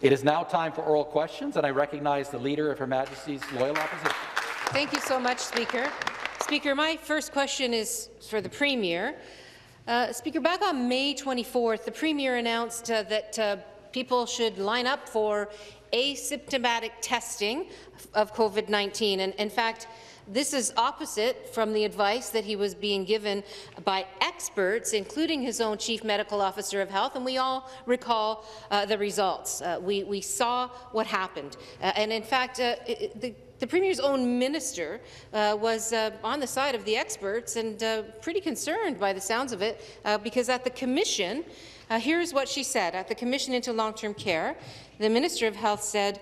It is now time for oral questions, and I recognize the Leader of Her Majesty's Loyal Opposition. Thank you so much, Speaker. Speaker, my first question is for the Premier. Uh, Speaker, back on May 24th, the Premier announced uh, that uh, people should line up for asymptomatic testing of COVID-19. And in fact, this is opposite from the advice that he was being given by experts, including his own Chief Medical Officer of Health, and we all recall uh, the results. Uh, we, we, saw what happened. Uh, and in fact, uh, it, the the Premier's own minister uh, was uh, on the side of the experts and uh, pretty concerned by the sounds of it, uh, because at the Commission, uh, here's what she said. At the Commission into Long-Term Care, the Minister of Health said,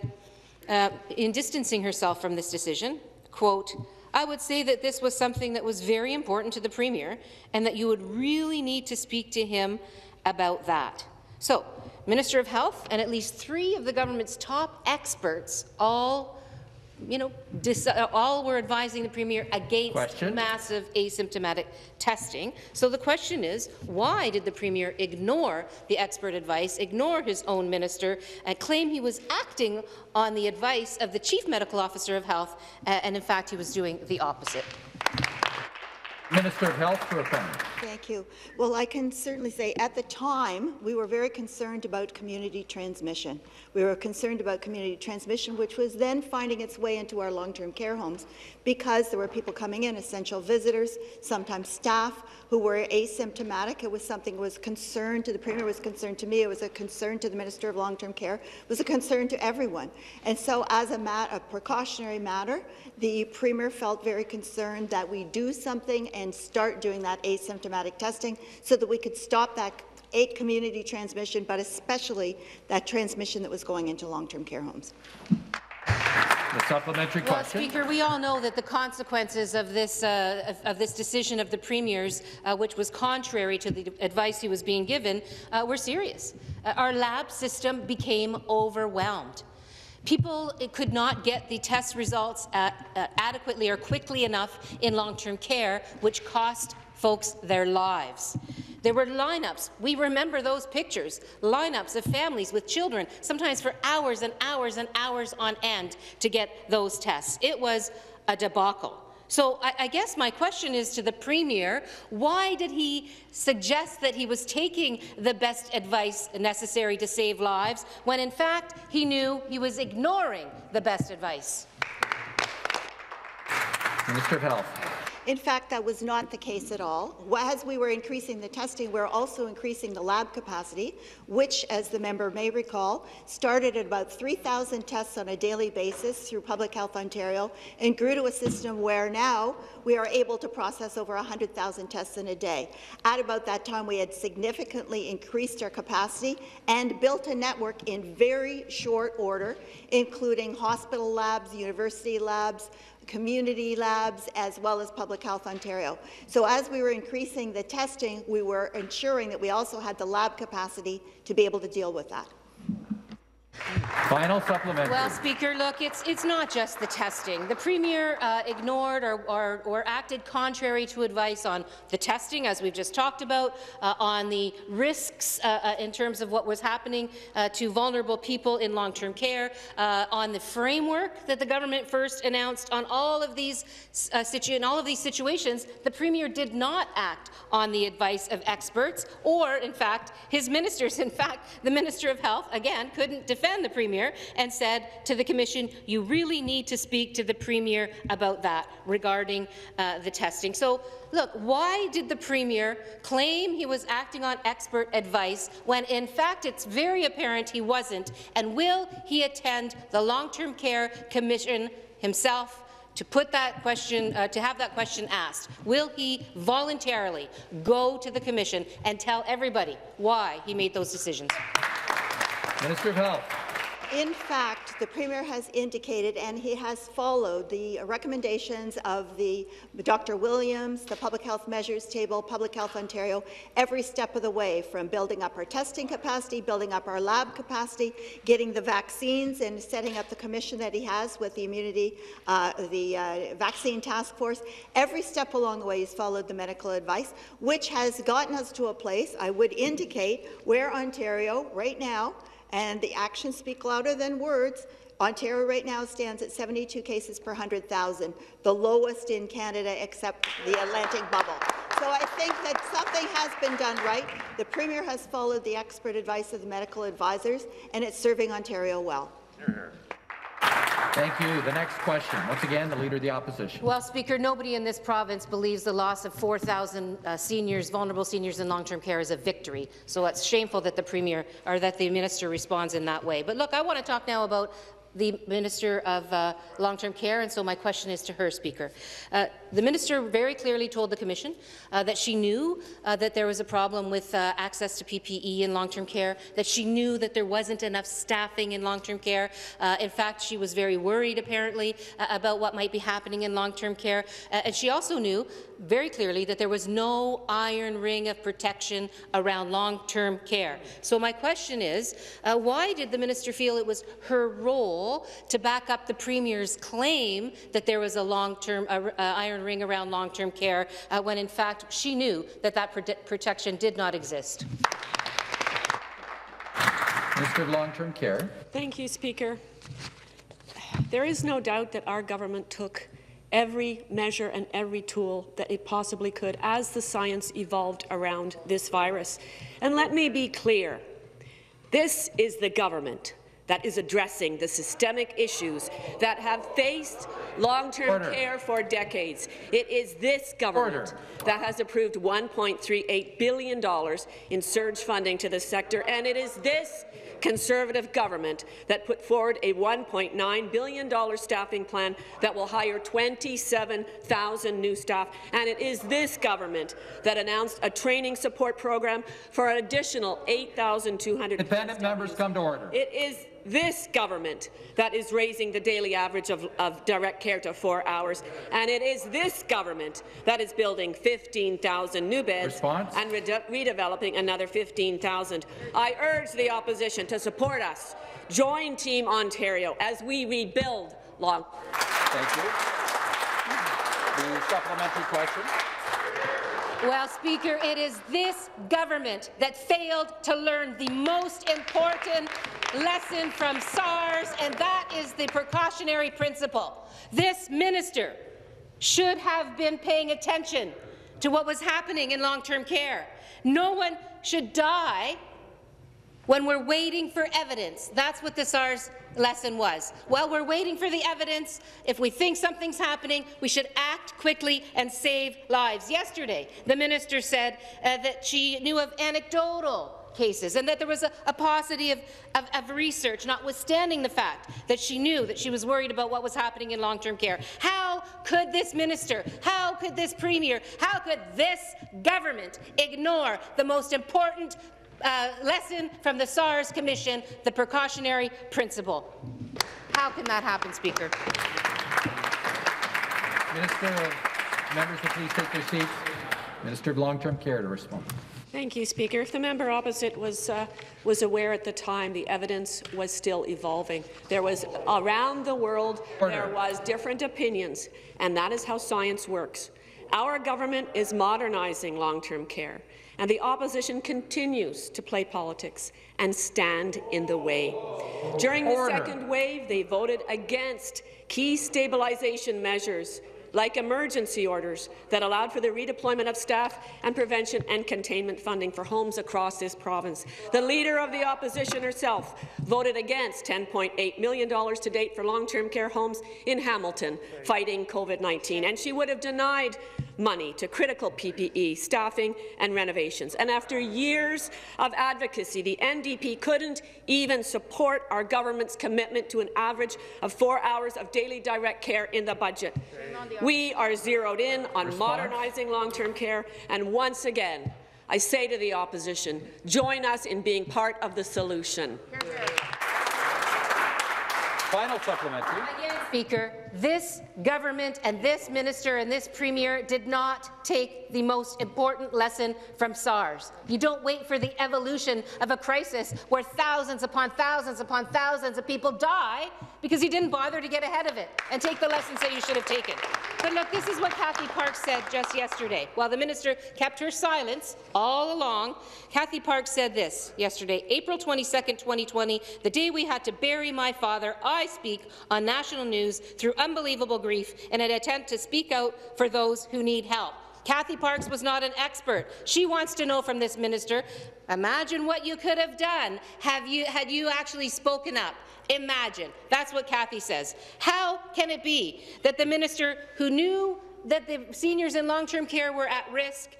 in distancing herself from this decision, quote, I would say that this was something that was very important to the Premier and that you would really need to speak to him about that. So, Minister of Health and at least three of the government's top experts all you know, uh, all were advising the Premier against question. massive asymptomatic testing. So the question is, why did the Premier ignore the expert advice, ignore his own minister, and claim he was acting on the advice of the Chief Medical Officer of Health, uh, and in fact he was doing the opposite? Minister of Health for a comment. Thank you. Well, I can certainly say at the time we were very concerned about community transmission. We were concerned about community transmission, which was then finding its way into our long-term care homes because there were people coming in, essential visitors, sometimes staff, who were asymptomatic. It was something that was concerned to the Premier, was concerned to me, it was a concern to the Minister of Long-Term Care, it was a concern to everyone. And so as a, a precautionary matter, the Premier felt very concerned that we do something and start doing that asymptomatic testing so that we could stop that eight community transmission, but especially that transmission that was going into long-term care homes. The supplementary well, question. Speaker, we all know that the consequences of this uh, of, of, this decision of the premier's, uh, which was contrary to the advice he was being given, uh, were serious. Uh, our lab system became overwhelmed. People could not get the test results uh, adequately or quickly enough in long-term care, which cost folks their lives. There were lineups. We remember those pictures. Lineups of families with children, sometimes for hours and hours and hours on end to get those tests. It was a debacle. So I, I, guess my question is to the Premier, why did he suggest that he was taking the best advice necessary to save lives, when in fact he knew he was ignoring the best advice? Minister of Health. In fact, that was not the case at all. As we were increasing the testing, we were also increasing the lab capacity, which, as the member may recall, started at about 3,000 tests on a daily basis through Public Health Ontario and grew to a system where now we are able to process over 100,000 tests in a day. At about that time, we had significantly increased our capacity and built a network in very short order, including hospital labs, university labs, community labs, as well as Public Health Ontario. So as we were increasing the testing, we were ensuring that we also had the lab capacity to be able to deal with that. Final supplementary. Well, Speaker, look, it's it's not just the testing. The Premier uh, ignored or, or, or, acted contrary to advice on the testing, as we've just talked about, uh, on the risks uh, uh in terms of what was happening uh, to vulnerable people in long-term care, uh, on the framework that the government first announced on all of these in all of these situations. The Premier did not act on the advice of experts or, in fact, his ministers. In fact, the Minister of Health, again, couldn't defend defend the Premier and said to the Commission, you really need to speak to the Premier about that regarding uh, the testing. So, look, why did the Premier claim he was acting on expert advice when, in fact, it's very apparent he wasn't? And will he attend the Long-Term Care Commission himself to put that question, uh, to have that question asked. Will he voluntarily go to the Commission and tell everybody why he made those decisions? Minister of Health. In fact, the Premier has indicated and he has followed the recommendations of the Dr. Williams, the Public Health Measures Table, Public Health Ontario, every step of the way from building up our testing capacity, building up our lab capacity, getting the vaccines and setting up the commission that he has with the immunity, uh, the uh, vaccine task force. Every step along the way he's followed the medical advice, which has gotten us to a place, I would indicate, where Ontario right now and the actions speak louder than words. Ontario right now stands at 72 cases per 100,000, the lowest in Canada except the Atlantic bubble. So I think that something has been done right. The Premier has followed the expert advice of the medical advisors, and it's serving Ontario well. Thank you. The next question, once again, the Leader of the Opposition. Well, Speaker, nobody in this province believes the loss of 4,000 uh, seniors, vulnerable seniors in long-term care is a victory. So it's shameful that the Premier or that the Minister responds in that way. But look, I want to talk now about the Minister of uh, Long-Term Care, and so my question is to her, Speaker. Uh, the Minister very clearly told the Commission uh, that she knew uh, that there was a problem with uh, access to PPE in long-term care, that she knew that there wasn't enough staffing in long-term care. Uh, in fact, she was very worried, apparently, about what might be happening in long-term care. and she also knew very clearly that there was no iron ring of protection around long-term care. So my question is, why did the minister feel it was her role to back up the Premier's claim that there was a long-term uh, uh, iron ring around long-term care, uh, when in fact she knew that that protection did not exist. Minister of Long-Term Care. Thank you, Speaker. There is no doubt that our government took every measure and every tool that it possibly could as the science evolved around this virus. And let me be clear, this is the government that is addressing the systemic issues that have faced long-term care for decades. It is this government Order. that has approved $1.38 billion in surge funding to the sector, and it is this Conservative government that put forward a $1.9 billion staffing plan that will hire 27,000 new staff. And it is this government that announced a training support program for an additional 8,200. Independent members come to order. It is this government that is raising the daily average of, of, direct care to four hours, and it is this government that is building 15,000 new beds Response? and redeveloping another 15,000. I urge the opposition to support us. Join Team Ontario as we rebuild long. Thank you. The supplementary question. Well, Speaker, it is this government that failed to learn the most important lesson from SARS, and that is the precautionary principle. This minister should have been paying attention to what was happening in long-term care. No one should die when we're waiting for evidence. That's what the SARS lesson was. While we're waiting for the evidence, if we think something's happening, we should act quickly and save lives. Yesterday, the minister said uh, that she knew of anecdotal cases and that there was a, a paucity of, of, of, research, notwithstanding the fact that she knew that she was worried about what was happening in long-term care. How could this minister, how could this premier, how could this government ignore the most important uh, lesson from the SARS Commission, the precautionary principle. How can that happen, Speaker? Minister, members to please take their seats. Minister of Long-Term Care to respond. Thank you, Speaker. If the member opposite was uh, was aware at the time, the evidence was still evolving. There was around the world Order. there was different opinions, and that is how science works. Our government is modernizing long-term care and the opposition continues to play politics and stand in the way. During the second wave, they voted against key stabilization measures like emergency orders that allowed for the redeployment of staff and prevention and containment funding for homes across this province. The Leader of the Opposition herself voted against $10.8 million to date for long-term care homes in Hamilton fighting COVID-19, and she would have denied money to critical PPE, staffing and renovations. And after years of advocacy, the NDP couldn't even support our government's commitment to an average of four hours of daily direct care in the budget. We are zeroed in on Response. modernizing long-term care, and once again, I say to the opposition, join us in being part of the solution. Final supplementary. Speaker, this government and this minister and this premier did not take the most important lesson from SARS. You don't wait for the evolution of a crisis where thousands upon thousands upon thousands of people die because you didn't bother to get ahead of it and take the lessons that you should have taken. But look, this is what Cathy Parkes said just yesterday. While the minister kept her silence all along, Cathy Parkes said this yesterday, April 22, 2020, the day we had to bury my father, I speak on national news through unbelievable grief in an attempt to speak out for those who need help. Cathy Parkes was not an expert. She wants to know from this minister, imagine what you could have done have you, had you actually spoken up. Imagine. That's what Cathy says. How can it be that the minister who knew that the seniors in long-term care were at risk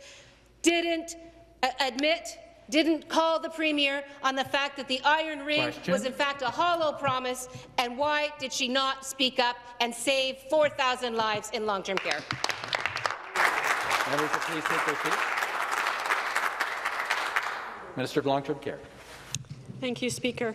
didn't uh, admit didn't call the Premier on the fact that the Iron Ring Question. was in fact a hollow promise, and why did she not speak up and save 4,000 lives in long-term care? Members, please take their seats. Minister of Long-Term Care. Thank you, Speaker.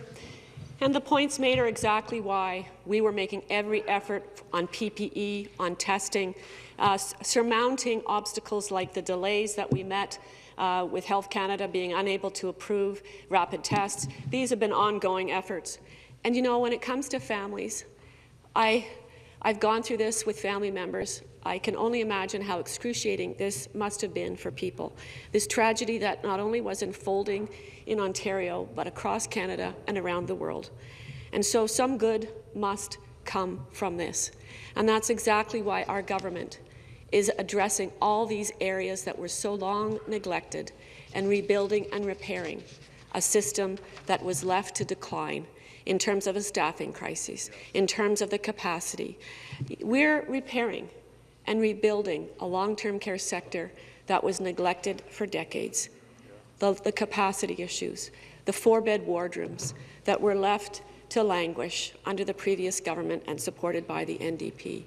And the points made are exactly why we were making every effort on PPE, on testing, uh, surmounting obstacles like the delays that we met uh, with Health Canada being unable to approve rapid tests. These have been ongoing efforts. And you know, when it comes to families, I, I've gone through this with family members. I can only imagine how excruciating this must have been for people. This tragedy that not only was unfolding in Ontario, but across Canada and around the world. And so some good must come from this. And that's exactly why our government is addressing all these areas that were so long neglected and rebuilding and repairing a system that was left to decline in terms of a staffing crisis, in terms of the capacity. We're repairing and rebuilding a long-term care sector that was neglected for decades. The, the capacity issues, the four-bed wardrooms that were left to languish under the previous government and supported by the NDP.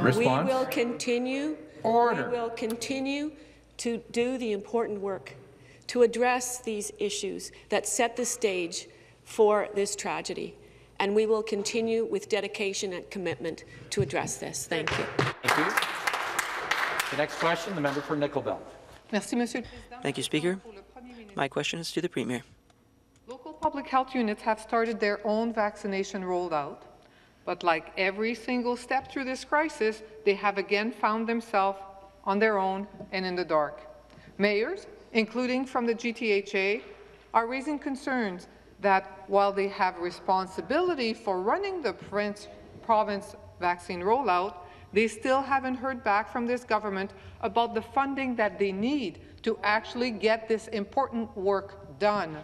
Response. We will continue. Order. We will continue to do the important work to address these issues that set the stage for this tragedy. And we will continue with dedication and commitment to address this. Thank you. Thank you. The next question, the member for Nickel Belt. Merci, Monsieur. Thank you, Speaker. Pour le Premier ministre. My question is to the Premier. Local public health units have started their own vaccination rollout, but like every single step through this crisis, they have again found themselves on their own and in the dark. Mayors, including from the GTHA, are raising concerns that while they have responsibility for running the prince- province vaccine rollout, they still haven't heard back from this government about the funding that they need to actually get this important work done.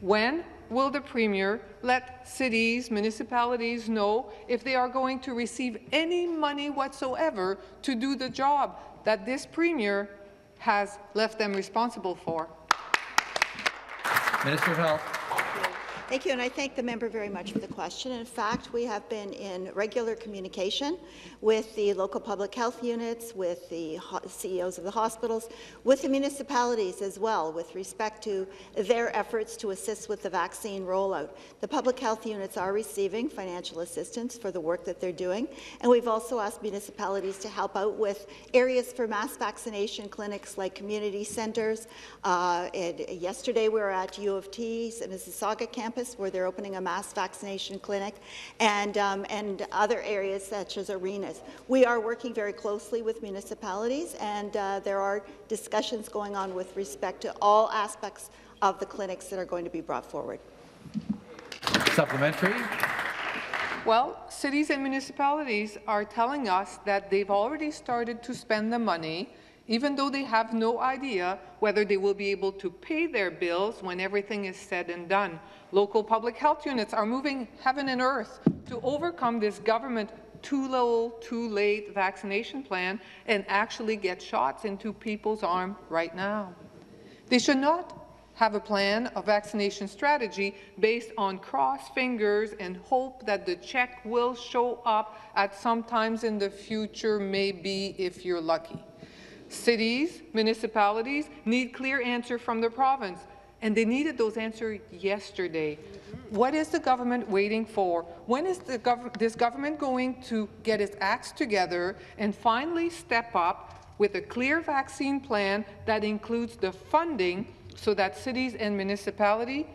When will the Premier let cities, municipalities know if they are going to receive any money whatsoever to do the job that this Premier has left them responsible for? Minister of Health. Thank you, and I thank the member very much for the question. In fact, we have been in regular communication with the local public health units, with the CEOs of the hospitals, with the municipalities as well, with respect to their efforts to assist with the vaccine rollout. The public health units are receiving financial assistance for the work that they're doing, and we've also asked municipalities to help out with areas for mass vaccination clinics like community centres. Uh, yesterday, we were at U of T's Mississauga campus, where they're opening a mass vaccination clinic, and, um, and other areas such as arenas. We are working very closely with municipalities, and uh, there are discussions going on with respect to all aspects of the clinics that are going to be brought forward. Supplementary. Well, cities and municipalities are telling us that they've already started to spend the money, even though they have no idea whether they will be able to pay their bills when everything is said and done. Local public health units are moving heaven and earth to overcome this government too little, too late vaccination plan and actually get shots into people's arm right now. They should not have a plan, a vaccination strategy based on cross fingers and hope that the check will show up at some times in the future, maybe if you're lucky. Cities, municipalities need clear answer from the province, and they needed those answers yesterday. What is the government waiting for? When is the gov this government going to get its acts together and finally step up with a clear vaccine plan that includes the funding so that cities and municipality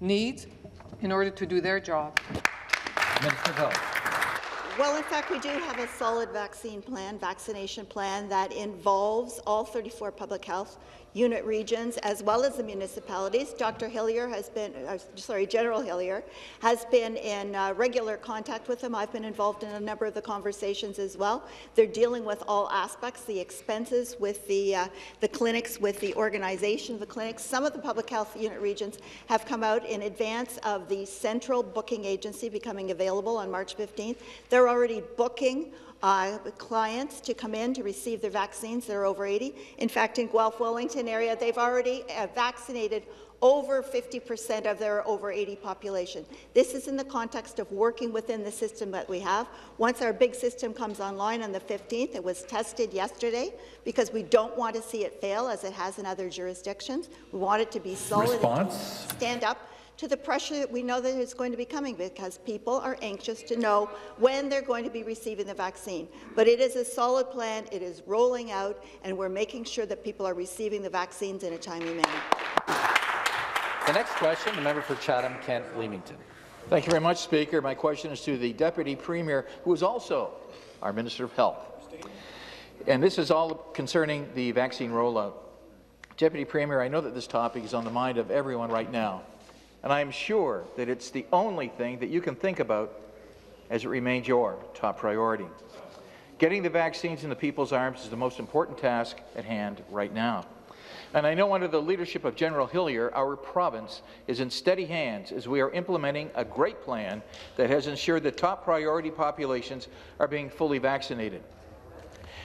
needs in order to do their job. Minister Health. Well, in fact, we do have a solid vaccine plan, vaccination plan that involves all 34 public health unit regions as well as the municipalities. Dr. Hillier has been, uh, sorry, General Hillier has been in uh, regular contact with them. I've been involved in a number of the conversations as well. They're dealing with all aspects, the expenses with the, uh, the clinics, with the organization of the clinics. Some of the public health unit regions have come out in advance of the central booking agency becoming available on March 15th. They're already booking uh, clients to come in to receive their vaccines that are over 80. In fact, in Guelph Wellington area, they've already uh, vaccinated over 50% of their over 80 population. This is in the context of working within the system that we have. Once our big system comes online on the 15th, it was tested yesterday because we don't want to see it fail as it has in other jurisdictions. We want it to be solid Response? stand up to the pressure that we know that is going to be coming because people are anxious to know when they're going to be receiving the vaccine. But it is a solid plan, it is rolling out, and we're making sure that people are receiving the vaccines in a timely manner. The next question, the member for Chatham-Kent Leamington. Thank you very much, Speaker. My question is to the Deputy Premier, who is also our Minister of Health. And this is all concerning the vaccine rollout. Deputy Premier, I know that this topic is on the mind of everyone right now, and I am sure that it's the only thing that you can think about as it remains your top priority. Getting the vaccines in the people's arms is the most important task at hand right now. And I know under the leadership of General Hillier, our province is in steady hands as we are implementing a great plan that has ensured that top priority populations are being fully vaccinated.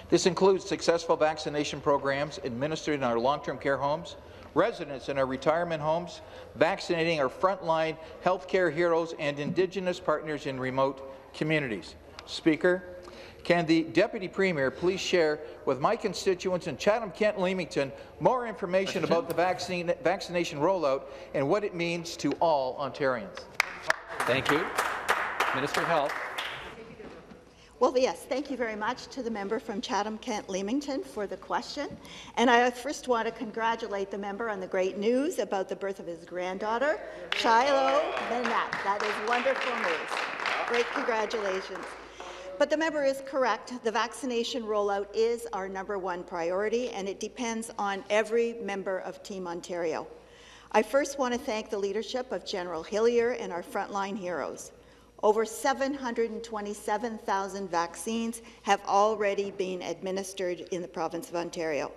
This includes successful vaccination programs administered in our long-term care homes, residents in our retirement homes, vaccinating our frontline healthcare heroes and Indigenous partners in remote communities. Speaker, can the Deputy Premier please share with my constituents in Chatham-Kent Leamington more information about the vaccine, vaccination rollout and what it means to all Ontarians? Thank you. Minister of Health. Well, yes, thank you very much to the member from Chatham-Kent Leamington for the question. And I first want to congratulate the member on the great news about the birth of his granddaughter, Shiloh Manette. That is wonderful news. Great congratulations. But the member is correct. The vaccination rollout is our number one priority, and it depends on every member of Team Ontario. I first want to thank the leadership of General Hillier and our frontline heroes. Over 727,000 vaccines have already been administered in the province of Ontario.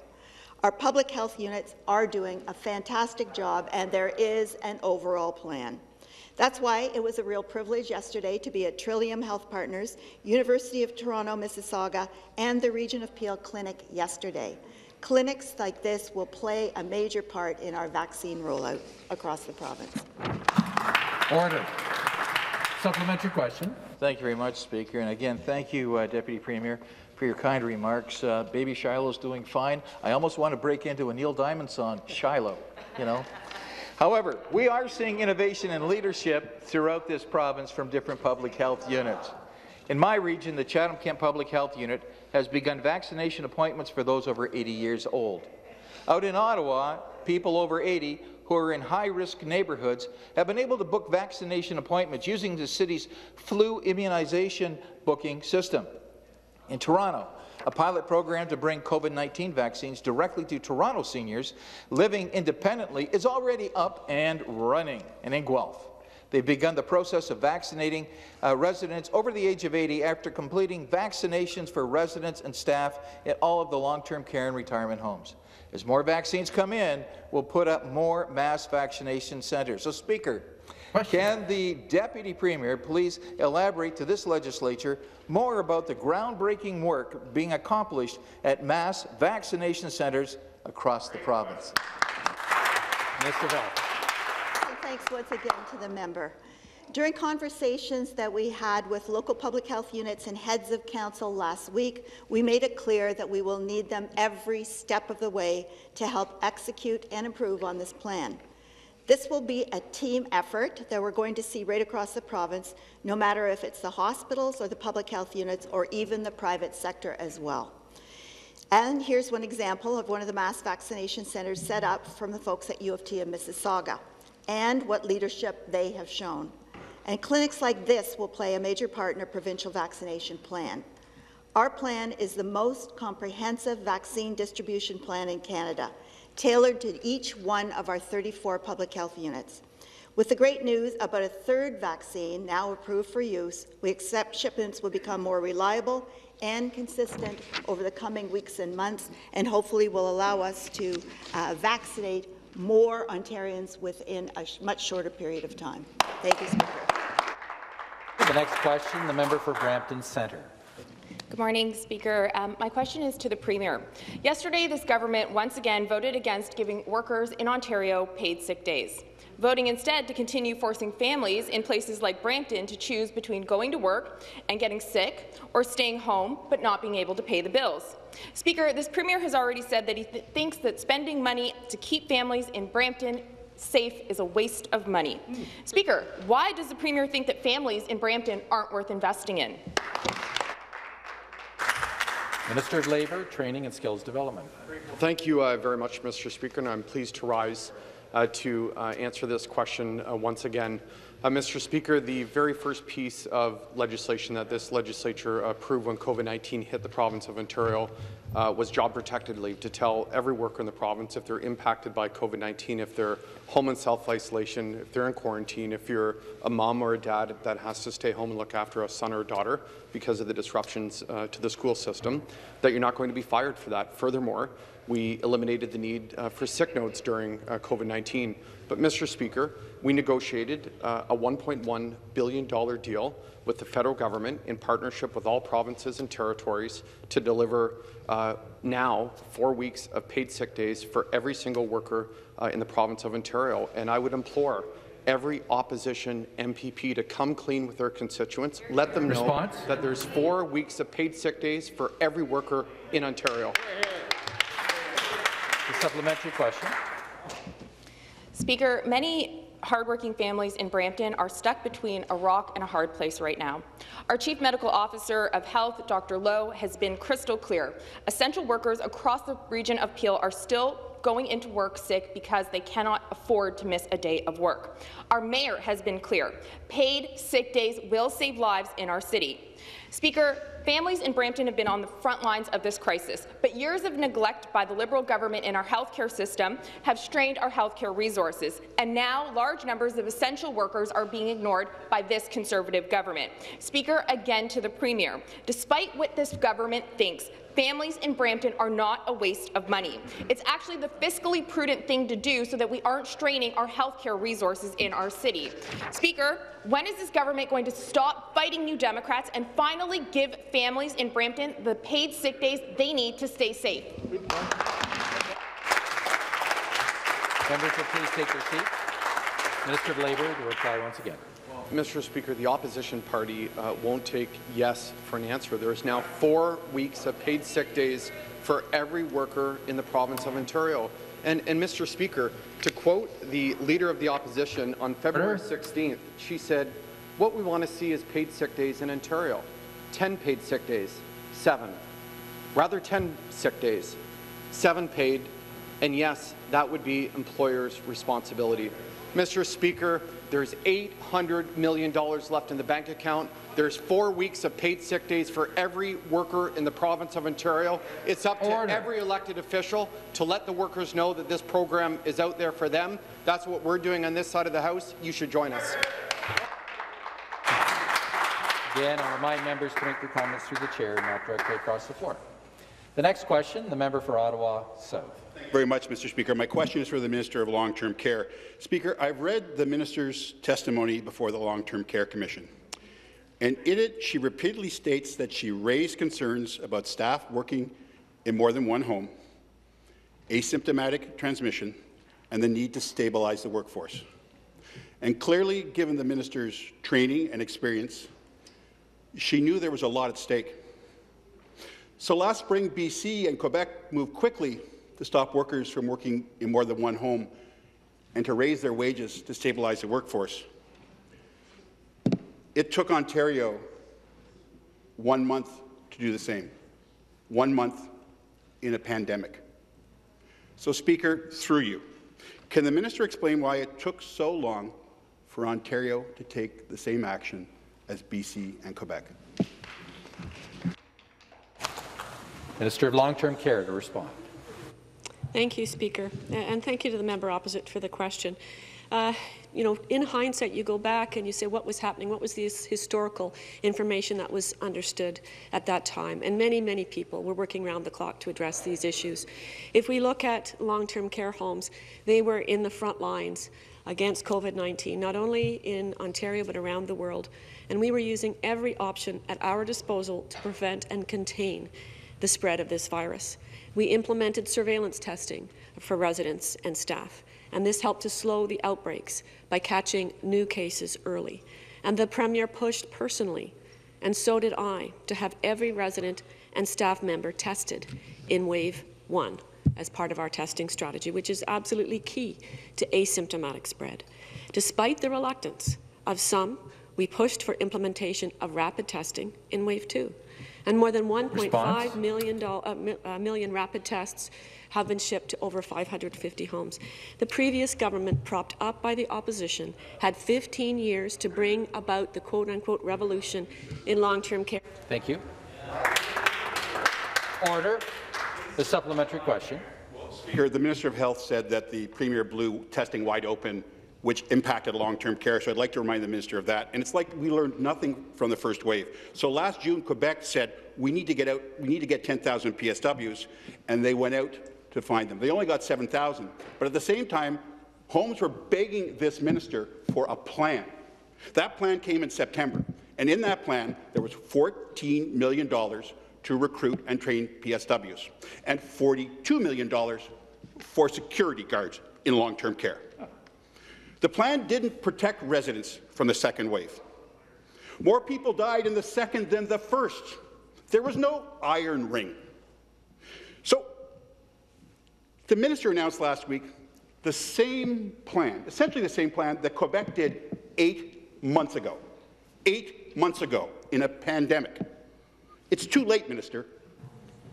Our public health units are doing a fantastic job, and there is an overall plan. That's why it was a real privilege yesterday to be at Trillium Health Partners, University of Toronto, Mississauga, and the Region of Peel Clinic yesterday. Clinics like this will play a major part in our vaccine rollout across the province. Order. Supplementary question. Thank you very much, Speaker. And again, thank you, uh, Deputy Premier, for your kind remarks. Uh, baby Shiloh's doing fine. I almost want to break into a Neil Diamond song, Shiloh, you know. However, we are seeing innovation and leadership throughout this province from different public health units. In my region, the Chatham-Kent Public Health Unit has begun vaccination appointments for those over 80 years old. Out in Ottawa, people over 80 who are in high-risk neighbourhoods have been able to book vaccination appointments using the city's flu immunization booking system. In Toronto, a pilot program to bring COVID-19 vaccines directly to Toronto seniors living independently is already up and running. And in Guelph, they've begun the process of vaccinating uh, residents over the age of 80 after completing vaccinations for residents and staff at all of the long-term care and retirement homes. As more vaccines come in, we'll put up more mass vaccination centres. So, Speaker, Question. can the Deputy Premier please elaborate to this legislature more about the groundbreaking work being accomplished at mass vaccination centres across the province? Minister of Health. And thanks once again to the member. During conversations that we had with local public health units and heads of council last week, we made it clear that we will need them every step of the way to help execute and improve on this plan. This will be a team effort that we're going to see right across the province, no matter if it's the hospitals or the public health units or even the private sector as well. And here's one example of one of the mass vaccination centres set up from the folks at U of T in Mississauga and what leadership they have shown. And clinics like this will play a major part in a provincial vaccination plan. Our plan is the most comprehensive vaccine distribution plan in Canada, tailored to each one of our 34 public health units. With the great news about a third vaccine now approved for use, we accept shipments will become more reliable and consistent over the coming weeks and months, and hopefully will allow us to uh, vaccinate more Ontarians within a much shorter period of time. Thank you, Speaker. The next question, the member for Brampton Centre. Good morning, Speaker. Um, my question is to the Premier. Yesterday, this government once again voted against giving workers in Ontario paid sick days, voting instead to continue forcing families in places like Brampton to choose between going to work and getting sick or staying home but not being able to pay the bills. Speaker, this Premier has already said that he th thinks that spending money to keep families in Brampton safe is a waste of money. Speaker, why does the Premier think that families in Brampton aren't worth investing in? Minister of Labour, Training and Skills Development. Thank you uh, very much, Mr. Speaker, and I'm pleased to rise uh, to uh, answer this question uh, once again. Uh, Mr. Speaker, the very first piece of legislation that this legislature approved when COVID-19 hit the province of Ontario uh, was job-protected leave to tell every worker in the province if they're impacted by COVID-19, if they're home in self-isolation, if they're in quarantine, if you're a mom or a dad that has to stay home and look after a son or a daughter because of the disruptions uh, to the school system, that you're not going to be fired for that. Furthermore, we eliminated the need uh, for sick notes during uh, COVID-19. But, Mr. Speaker, we negotiated uh, a $1.1 billion deal with the federal government in partnership with all provinces and territories to deliver uh, now four weeks of paid sick days for every single worker uh, in the province of Ontario. And I would implore every opposition MPP to come clean with their constituents. Let them know Response? that there's four weeks of paid sick days for every worker in Ontario. The supplementary question. Speaker, many hardworking families in Brampton are stuck between a rock and a hard place right now. Our Chief Medical Officer of Health, Dr. Loh, has been crystal clear. Essential workers across the region of Peel are still going into work sick because they cannot afford to miss a day of work. Our mayor has been clear. Paid sick days will save lives in our city. Speaker, families in Brampton have been on the front lines of this crisis, but years of neglect by the Liberal government in our healthcare system have strained our healthcare resources, and now large numbers of essential workers are being ignored by this Conservative government. Speaker, again to the Premier, despite what this government thinks, Families in Brampton are not a waste of money. It's actually the fiscally prudent thing to do so that we aren't straining our healthcare resources in our city. Speaker, when is this government going to stop fighting New Democrats and finally give families in Brampton the paid sick days they need to stay safe? Members will please take their seats. Minister of Labour to reply once again. Mr. Speaker, the opposition party uh, won't take yes for an answer. There is now four weeks of paid sick days for every worker in the province of Ontario. And, and Mr. Speaker, to quote the Leader of the Opposition on February 16th, she said, what we want to see is paid sick days in Ontario. 10 paid sick days, seven. Rather 10 sick days, seven paid, and yes, that would be employers' responsibility. Mr. Speaker, there's $800 million left in the bank account. There's four weeks of paid sick days for every worker in the province of Ontario. It's up to every elected official to let the workers know that this program is out there for them. That's what we're doing on this side of the House. You should join us. Again, I'll remind members to make their comments through the chair, not directly across the floor. The next question, the member for Ottawa South. very much, Mr. Speaker. My question is for the Minister of Long-Term Care. Speaker, I've read the minister's testimony before the Long-Term Care Commission. And in it, she repeatedly states that she raised concerns about staff working in more than one home, asymptomatic transmission, and the need to stabilize the workforce. And clearly, given the minister's training and experience, she knew there was a lot at stake. So last spring, BC and Quebec moved quickly to stop workers from working in more than one home and to raise their wages to stabilize the workforce. It took Ontario one month to do the same. One month in a pandemic. So, Speaker, through you, can the minister explain why it took so long for Ontario to take the same action as BC and Quebec? Minister of Long-Term Care to respond. Thank you, Speaker, and thank you to the member opposite for the question. Uh, you know, in hindsight, you go back and you say what was happening, what was the historical information that was understood at that time. And many, many people were working around the clock to address these issues. If we look at long-term care homes, they were in the front lines against COVID-19, not only in Ontario but around the world. And we were using every option at our disposal to prevent and contain the spread of this virus. We implemented surveillance testing for residents and staff and this helped to slow the outbreaks by catching new cases early. And the Premier pushed personally, and so did I, to have every resident and staff member tested in Wave 1 as part of our testing strategy, which is absolutely key to asymptomatic spread. Despite the reluctance of some, we pushed for implementation of rapid testing in Wave 2, and more than 1.5 million, uh, uh, million rapid tests have been shipped to over 550 homes. The previous government, propped up by the opposition, had 15 years to bring about the quote-unquote revolution in long-term care. Thank you. Order. The supplementary question. Here, the Minister of Health said that the Premier blew testing wide open which impacted long-term care. So I'd like to remind the minister of that. And it's like we learned nothing from the first wave. So last June, Quebec said we need to get out, we need to get 10,000 PSWs, and they went out to find them. They only got 7,000. But at the same time, homes were begging this minister for a plan. That plan came in September. And in that plan, there was $14 million to recruit and train PSWs and $42 million for security guards in long-term care. The plan didn't protect residents from the second wave. More people died in the second than the first. There was no iron ring. So the minister announced last week the same plan, essentially the same plan that Quebec did eight months ago. Eight months ago in a pandemic. It's too late, Minister.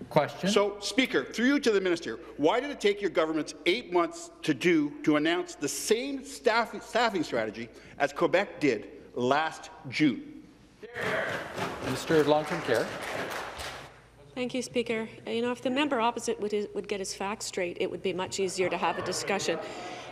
Question. So, Speaker, through you to the minister, why did it take your government eight months to do to announce the same staffing, staffing strategy as Quebec did last June? Minister of Long-Term Care. Thank you, Speaker. You know, if the member opposite would, would get his facts straight, it would be much easier to have a discussion.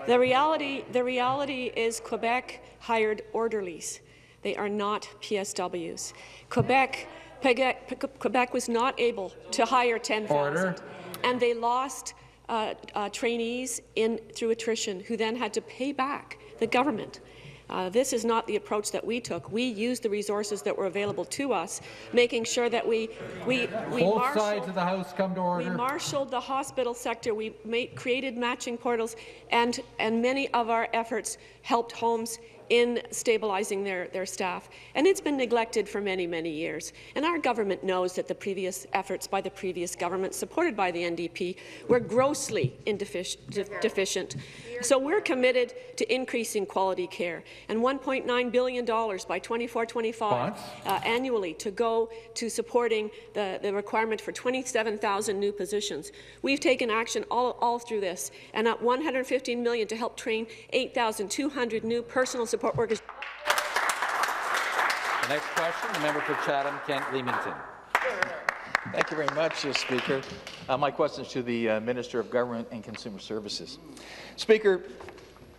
The reality, the reality is Quebec hired orderlies. They are not PSWs. Quebec, Quebec, was not able to hire 10,000, and they lost uh, uh, trainees in through attrition, who then had to pay back the government. Uh, this is not the approach that we took. We used the resources that were available to us, making sure that we we we both sides of the house come to order. We marshaled the hospital sector. We made, created matching portals, and and many of our efforts helped homes in stabilizing their, their staff. And it's been neglected for many, many years. And our government knows that the previous efforts by the previous government, supported by the NDP, were grossly deficient. So we're committed to increasing quality care and $1.9 billion by 24-25 uh, annually to go to supporting the, the requirement for 27,000 new positions. We've taken action all, all through this and at 115 million to help train 8,200 new personal support workers. The next question, the member for Chatham-Kent Leamington. Thank you very much, uh, Speaker. Uh, my question is to the uh, Minister of Government and Consumer Services. Speaker,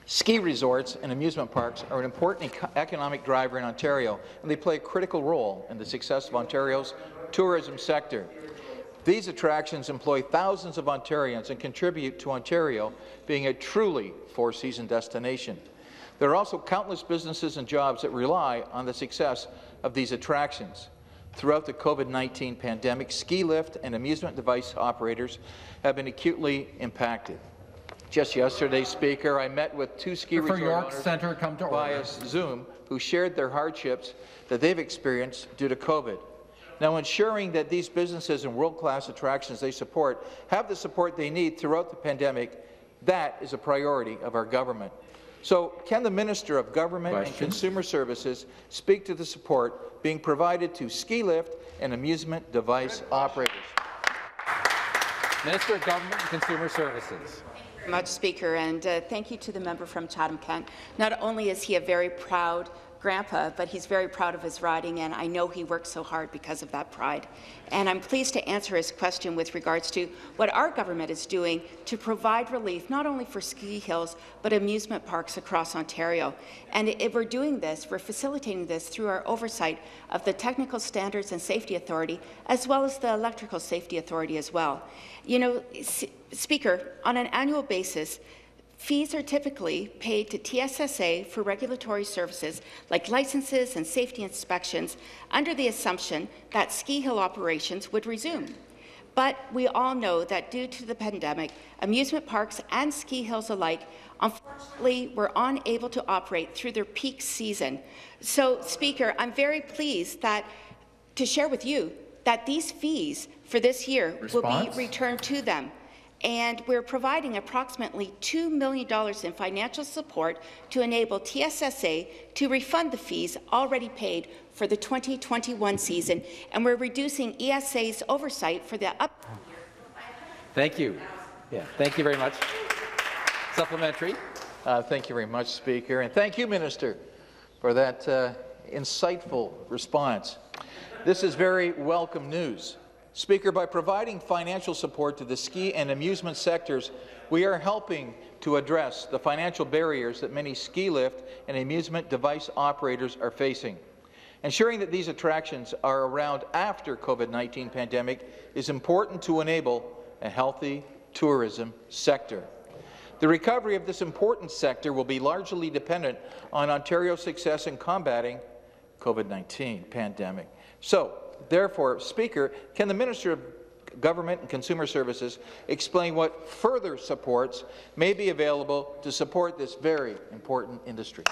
ski resorts and amusement parks are an important economic driver in Ontario, and they play a critical role in the success of Ontario's tourism sector. These attractions employ thousands of Ontarians and contribute to Ontario being a truly four-season destination. There are also countless businesses and jobs that rely on the success of these attractions. Throughout the COVID-19 pandemic, ski lift and amusement device operators have been acutely impacted. Just yesterday, Speaker, I met with two ski resort York owners Centre, come to via order. Zoom who shared their hardships that they've experienced due to COVID. Now, ensuring that these businesses and world-class attractions they support have the support they need throughout the pandemic, that is a priority of our government. So can the Minister of Government Question. and Consumer Services speak to the support being provided to ski lift and amusement device operators? Minister of Government and Consumer Services. very much, Speaker, and uh, thank you to the member from Chatham-Kent. Not only is he a very proud grandpa, but he's very proud of his riding, and I know he works so hard because of that pride. And I'm pleased to answer his question with regards to what our government is doing to provide relief not only for ski hills, but amusement parks across Ontario. And if we're doing this, we're facilitating this through our oversight of the Technical Standards and Safety Authority, as well as the Electrical Safety Authority as well. You know, S Speaker, on an annual basis, Fees are typically paid to TSSA for regulatory services like licenses and safety inspections under the assumption that ski hill operations would resume. But we all know that due to the pandemic, amusement parks and ski hills alike unfortunately were unable to operate through their peak season. So, Speaker, I'm very pleased that to share with you that these fees for this year will be returned to them and we're providing approximately $2 million in financial support to enable TSSA to refund the fees already paid for the 2021 season, and we're reducing ESA's oversight for the up. Thank you. Yeah, thank you very much. Supplementary. Uh, Thank you very much, Speaker, and thank you, Minister, for that uh, insightful response. This is very welcome news. Speaker, by providing financial support to the ski and amusement sectors, we are helping to address the financial barriers that many ski lift and amusement device operators are facing. Ensuring that these attractions are around after COVID-19 pandemic is important to enable a healthy tourism sector. The recovery of this important sector will be largely dependent on Ontario's success in combating COVID-19 pandemic. So, therefore, Speaker, can the Minister of Government and Consumer Services explain what further supports may be available to support this very important industry?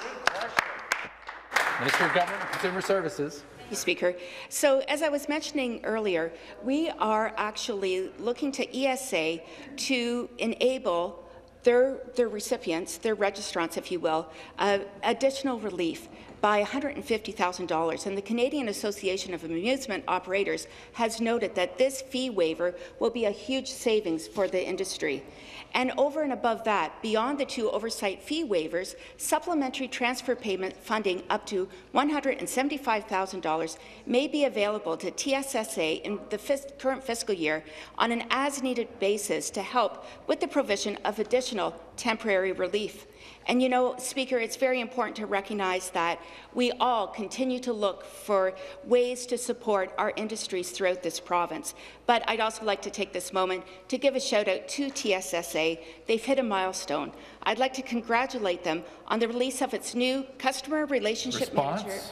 Minister of Government and Consumer Services. Thank you, Speaker. So, as I was mentioning earlier, we are actually looking to ESA to enable their, their recipients, their registrants, if you will, uh, additional relief by $150,000. And the Canadian Association of Amusement Operators has noted that this fee waiver will be a huge savings for the industry. And over and above that, beyond the two oversight fee waivers, supplementary transfer payment funding up to $175,000 may be available to TSSA in the current fiscal year on an as-needed basis to help with the provision of additional temporary relief. And you know, Speaker, it's very important to recognize that we all continue to look for ways to support our industries throughout this province. But I'd also like to take this moment to give a shout out to TSSA. They've hit a milestone. I'd like to congratulate them on the release of its new Customer Relationship Response? Manager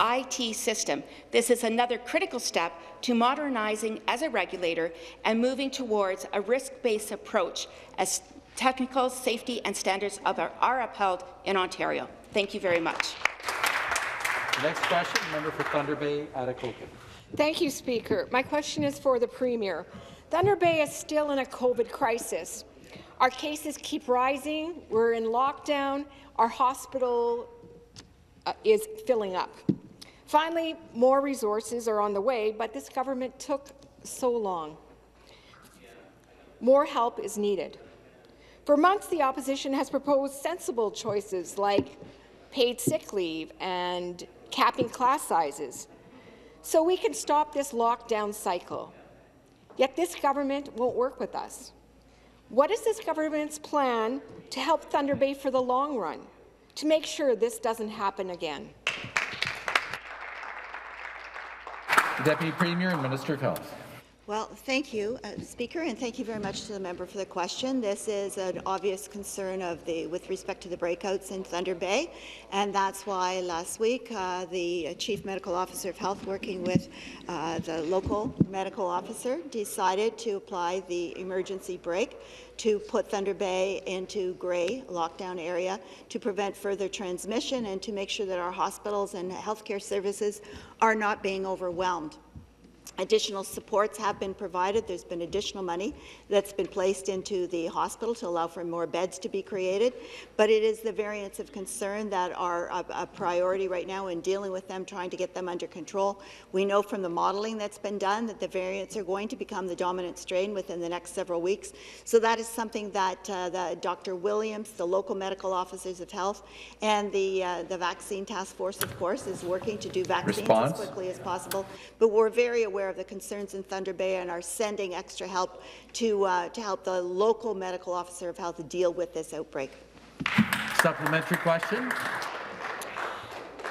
IT system. This is another critical step to modernizing as a regulator and moving towards a risk-based approach as technical safety and standards of our, are upheld in Ontario. Thank you very much. The next question, member for Thunder Bay, Atikokan. Thank you, Speaker. My question is for the Premier. Thunder Bay is still in a COVID crisis. Our cases keep rising. We're in lockdown. Our hospital uh, is filling up. Finally, more resources are on the way, but this government took so long. More help is needed. For months, the opposition has proposed sensible choices like paid sick leave and capping class sizes so we can stop this lockdown cycle. Yet this government won't work with us. What is this government's plan to help Thunder Bay for the long run, to make sure this doesn't happen again? Deputy Premier and Minister of Health. Well, thank you, uh, Speaker, and thank you very much to the member for the question. This is an obvious concern of the, with respect to the breakouts in Thunder Bay, and that's why last week uh, the Chief Medical Officer of Health, working with uh, the local medical officer, decided to apply the emergency brake to put Thunder Bay into grey lockdown area to prevent further transmission and to make sure that our hospitals and healthcare services are not being overwhelmed. Additional supports have been provided. There's been additional money that's been placed into the hospital to allow for more beds to be created. But it is the variants of concern that are a, a priority right now in dealing with them, trying to get them under control. We know from the modeling that's been done that the variants are going to become the dominant strain within the next several weeks. So that is something that uh, the Dr. Williams, the local medical officers of health, and the uh, the vaccine task force, of course, is working to do vaccines Response. as quickly as possible. But we're very aware of the concerns in Thunder Bay and are sending extra help to, uh, to help the local medical officer of health deal with this outbreak. Supplementary question?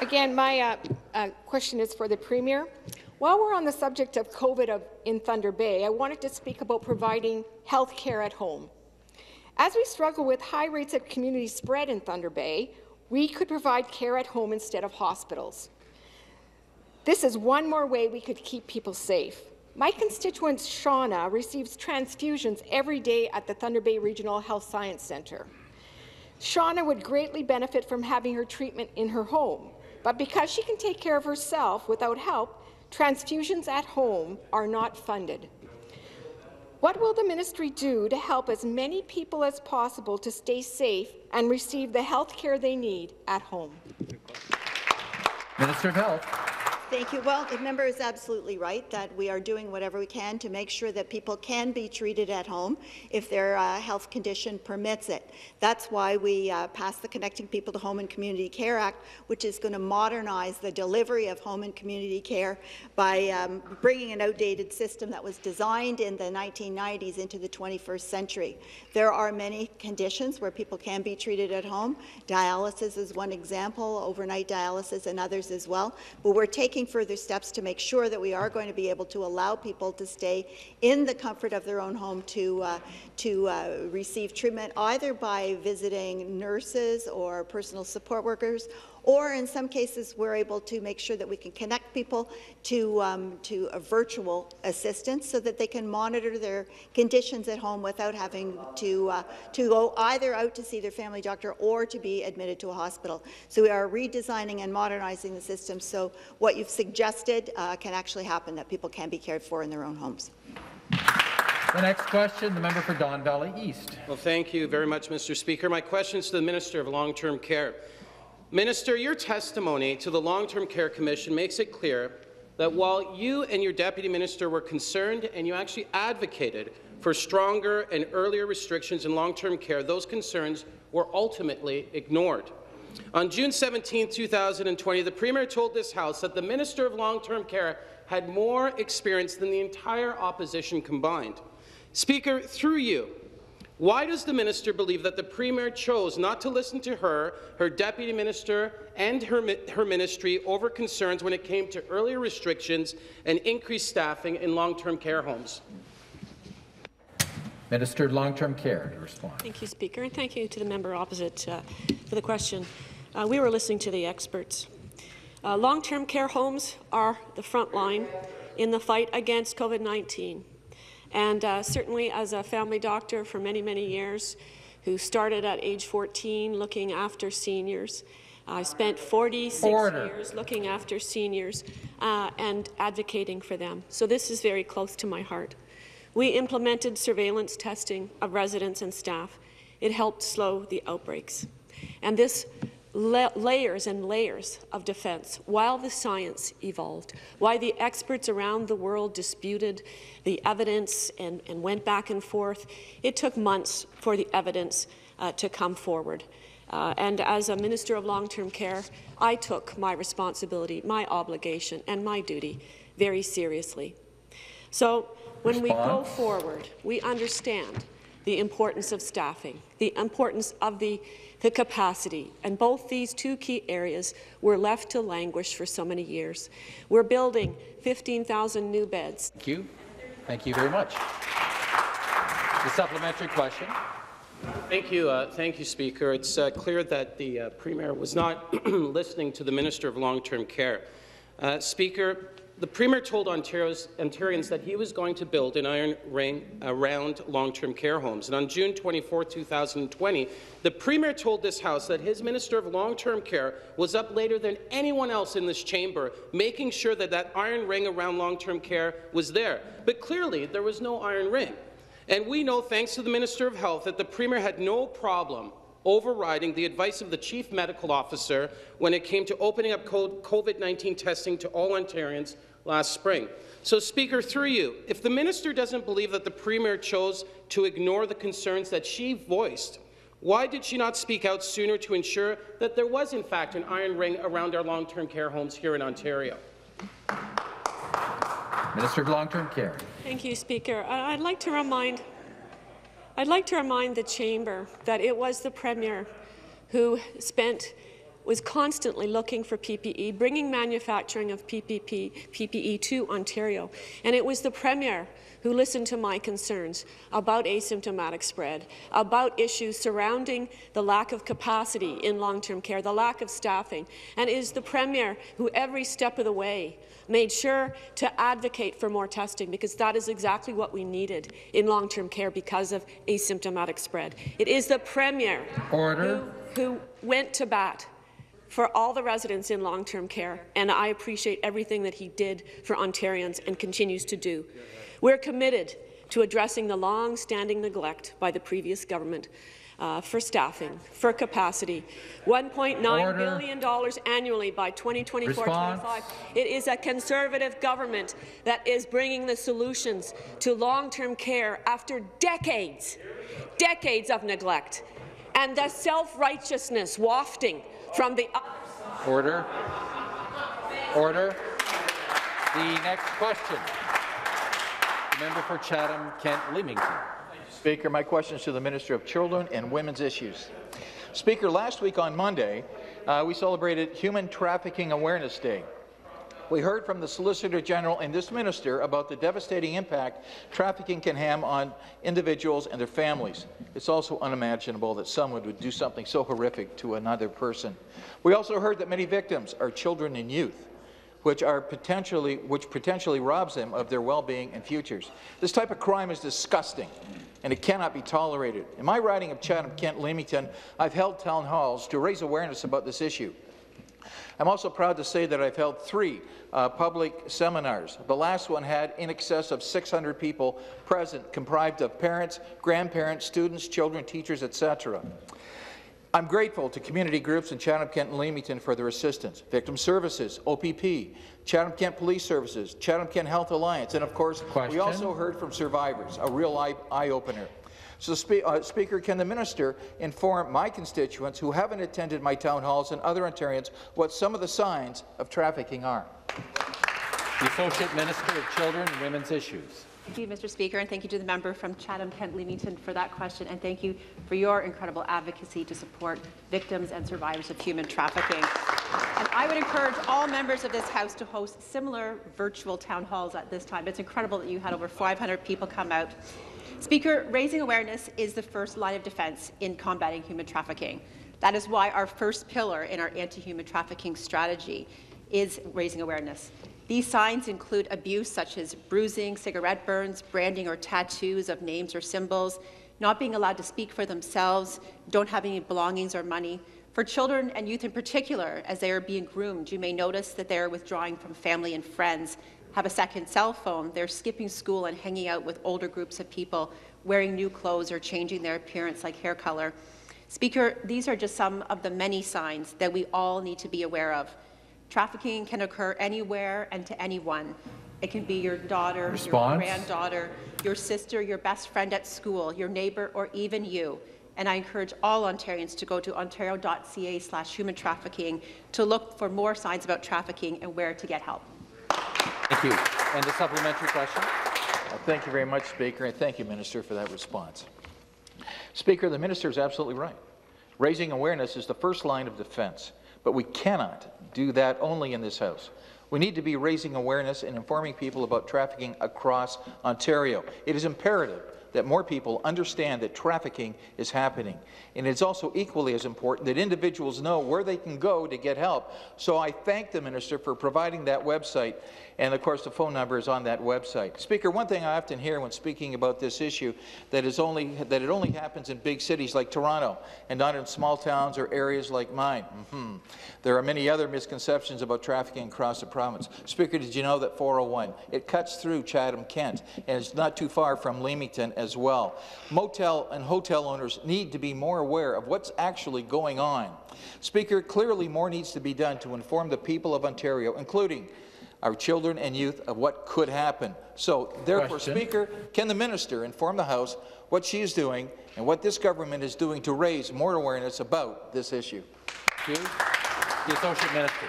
Again, my uh, uh, question is for the Premier. While we're on the subject of COVID of, in Thunder Bay, I wanted to speak about providing health care at home. As we struggle with high rates of community spread in Thunder Bay, we could provide care at home instead of hospitals. This is one more way we could keep people safe. My constituent Shauna receives transfusions every day at the Thunder Bay Regional Health Science Centre. Shauna would greatly benefit from having her treatment in her home, but because she can take care of herself without help, transfusions at home are not funded. What will the ministry do to help as many people as possible to stay safe and receive the health care they need at home? Minister of Health. Thank you. Well, the member is absolutely right that we are doing whatever we can to make sure that people can be treated at home if their uh, health condition permits it. That's why we uh, passed the Connecting People to Home and Community Care Act, which is going to modernize the delivery of home and community care by um, bringing an outdated system that was designed in the 1990s into the 21st century. There are many conditions where people can be treated at home. Dialysis is one example, overnight dialysis and others as well. But we're taking further steps to make sure that we are going to be able to allow people to stay in the comfort of their own home to, uh, to uh, receive treatment, either by visiting nurses or personal support workers or in some cases, we're able to make sure that we can connect people to, um, to a virtual assistance so that they can monitor their conditions at home without having to, uh, to go either out to see their family doctor or to be admitted to a hospital. So we are redesigning and modernizing the system so what you've suggested uh, can actually happen, that people can be cared for in their own homes. The next question, the member for Don Valley East. Well, thank you very much, Mr. Speaker. My question is to the Minister of Long-Term Care. Minister, your testimony to the Long-Term Care Commission makes it clear that while you and your Deputy Minister were concerned and you actually advocated for stronger and earlier restrictions in long-term care, those concerns were ultimately ignored. On June 17, 2020, the Premier told this House that the Minister of Long-Term Care had more experience than the entire opposition combined. Speaker, through you, why does the minister believe that the Premier chose not to listen to her, her deputy minister, and her, her ministry over concerns when it came to earlier restrictions and increased staffing in long-term care homes? Minister of Long-Term Care to respond. Thank you, Speaker, and thank you to the member opposite uh, for the question. Uh, we were listening to the experts. Uh, long-term care homes are the front line in the fight against COVID-19. And uh, certainly as a family doctor for many, many years, who started at age 14 looking after seniors, I spent 46 Order. years looking after seniors uh, and advocating for them. So this is very close to my heart. We implemented surveillance testing of residents and staff. It helped slow the outbreaks. And this la layers and layers of defense while the science evolved, why the experts around the world disputed the evidence and, and went back and forth. It took months for the evidence uh, to come forward. Uh, and as a Minister of Long-Term Care, I took my responsibility, my obligation, and my duty very seriously. So when we go forward, we understand the importance of staffing, the importance of the the capacity, and both these two key areas were left to languish for so many years. We're building 15,000 new beds. Thank you. Thank you very much. The supplementary question. Thank you, uh, thank you, Speaker. It's uh, clear that the uh, Premier was not listening to the Minister of Long-Term Care. Uh, Speaker, the Premier told Ontario's, Ontarians that he was going to build an iron ring around long-term care homes. And on June 24, 2020, the Premier told this House that his Minister of Long-Term Care was up later than anyone else in this chamber, making sure that that iron ring around long-term care was there. But clearly, there was no iron ring. And we know, thanks to the Minister of Health, that the Premier had no problem overriding the advice of the Chief Medical Officer when it came to opening up COVID-19 testing to all Ontarians last spring. So, Speaker, through you, if the minister doesn't believe that the Premier chose to ignore the concerns that she voiced, why did she not speak out sooner to ensure that there was, in fact, an iron ring around our long-term care homes here in Ontario? Minister of Long-Term Care. Thank you, Speaker. I'd like to remind I'd like to remind the chamber that it was the Premier who spent was constantly looking for PPE, bringing manufacturing of PPP, PPE to Ontario. And it was the Premier who listened to my concerns about asymptomatic spread, about issues surrounding the lack of capacity in long-term care, the lack of staffing, and is the Premier who every step of the way made sure to advocate for more testing because that is exactly what we needed in long-term care because of asymptomatic spread. It is the Premier Order. Who, who went to bat for all the residents in long-term care, and I appreciate everything that he did for Ontarians and continues to do. We're committed to addressing the long-standing neglect by the previous government uh, for staffing, for capacity, $1.9 billion annually by 2024-25. It is a Conservative government that is bringing the solutions to long-term care after decades, decades of neglect, and the self-righteousness wafting from the Order. Order. The next question. The member for Chatham, Kent Leamington. Speaker, my question is to the Minister of Children and Women's Issues. Speaker, last week on Monday, uh, we celebrated Human Trafficking Awareness Day. We heard from the Solicitor General and this minister about the devastating impact trafficking can have on individuals and their families. It's also unimaginable that someone would do something so horrific to another person. We also heard that many victims are children and youth which are potentially which potentially robs them of their well-being and futures. This type of crime is disgusting and it cannot be tolerated. In my riding of Chatham, Kent, Leamington, I've held town halls to raise awareness about this issue. I'm also proud to say that I've held three uh, public seminars. The last one had in excess of 600 people present, comprised of parents, grandparents, students, children, teachers, etc. I'm grateful to community groups in Chatham-Kent and Leamington for their assistance, Victim Services, OPP, Chatham-Kent Police Services, Chatham-Kent Health Alliance, and of course, Question? we also heard from survivors, a real eye-opener. So, spe uh, Speaker, can the minister inform my constituents who haven't attended my town halls and other Ontarians what some of the signs of trafficking are? The Associate Minister of Children and Women's Issues. Thank you, Mr. Speaker, and thank you to the member from Chatham-Kent Leamington for that question, and thank you for your incredible advocacy to support victims and survivors of human trafficking. And I would encourage all members of this House to host similar virtual town halls at this time. It's incredible that you had over 500 people come out Speaker, raising awareness is the first line of defence in combating human trafficking. That is why our first pillar in our anti-human trafficking strategy is raising awareness. These signs include abuse such as bruising, cigarette burns, branding or tattoos of names or symbols, not being allowed to speak for themselves, don't have any belongings or money. For children and youth in particular, as they are being groomed, you may notice that they are withdrawing from family and friends have a second cell phone, they're skipping school and hanging out with older groups of people, wearing new clothes or changing their appearance like hair color. Speaker, these are just some of the many signs that we all need to be aware of. Trafficking can occur anywhere and to anyone. It can be your daughter, Response. your granddaughter, your sister, your best friend at school, your neighbour, or even you. And I encourage all Ontarians to go to ontario.ca slash human trafficking to look for more signs about trafficking and where to get help. Thank you. And the supplementary question. Well, thank you very much, Speaker, and thank you, Minister, for that response. Speaker, the Minister is absolutely right. Raising awareness is the first line of defense, but we cannot do that only in this House. We need to be raising awareness and informing people about trafficking across Ontario. It is imperative that more people understand that trafficking is happening. And it's also equally as important that individuals know where they can go to get help. So I thank the Minister for providing that website. And of course, the phone number is on that website. Speaker, one thing I often hear when speaking about this issue that is only that it only happens in big cities like Toronto and not in small towns or areas like mine. Mm-hmm. There are many other misconceptions about trafficking across the province. Speaker, did you know that 401 it cuts through Chatham, Kent, and it's not too far from Leamington as well. Motel and hotel owners need to be more aware of what's actually going on. Speaker, clearly more needs to be done to inform the people of Ontario, including our children and youth, of what could happen. So, therefore, Question. Speaker, can the minister inform the House what she is doing and what this government is doing to raise more awareness about this issue? Thank you. The Associate Minister.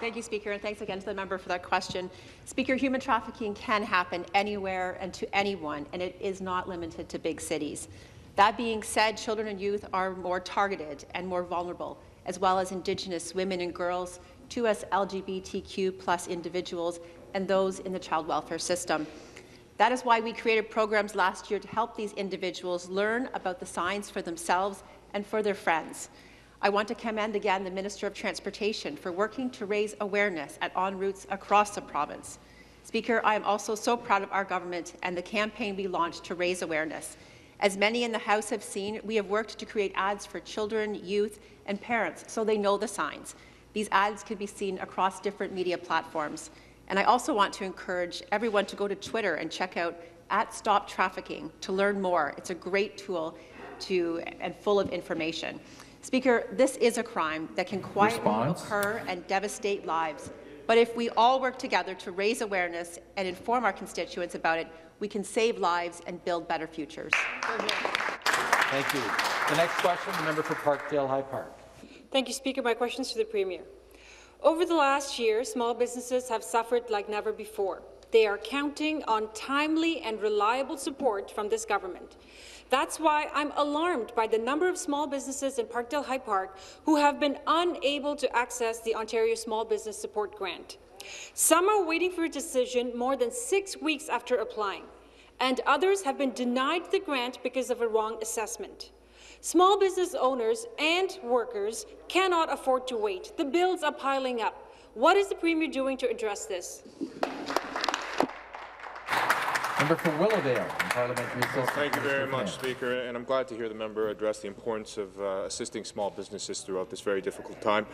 Thank you, Speaker, and thanks again to the member for that question. Speaker, human trafficking can happen anywhere and to anyone, and it is not limited to big cities. That being said, children and youth are more targeted and more vulnerable, as well as Indigenous women and girls, 2S LGBTQ plus individuals, and those in the child welfare system. That is why we created programs last year to help these individuals learn about the signs for themselves and for their friends. I want to commend again the Minister of Transportation for working to raise awareness at ONroutes across the province. Speaker, I am also so proud of our government and the campaign we launched to raise awareness. As many in the House have seen, we have worked to create ads for children, youth, and parents so they know the signs. These ads can be seen across different media platforms. And I also want to encourage everyone to go to Twitter and check out at Stop Trafficking to learn more. It's a great tool to, and full of information. Speaker, this is a crime that can quietly Response. occur and devastate lives. But if we all work together to raise awareness and inform our constituents about it, we can save lives and build better futures. Thank you. The next question, the member for Parkdale High Park. Thank you, Speaker. My question is to the Premier. Over the last year, small businesses have suffered like never before. They are counting on timely and reliable support from this government. That's why I'm alarmed by the number of small businesses in Parkdale High Park who have been unable to access the Ontario Small Business Support Grant. Some are waiting for a decision more than six weeks after applying, and others have been denied the grant because of a wrong assessment. Small business owners and workers cannot afford to wait. The bills are piling up. What is the Premier doing to address this? Member for Willowdale, Parliamentary Assistant. Thank you very much, Speaker, and I'm glad to hear the member address the importance of uh, assisting small businesses throughout this very difficult time.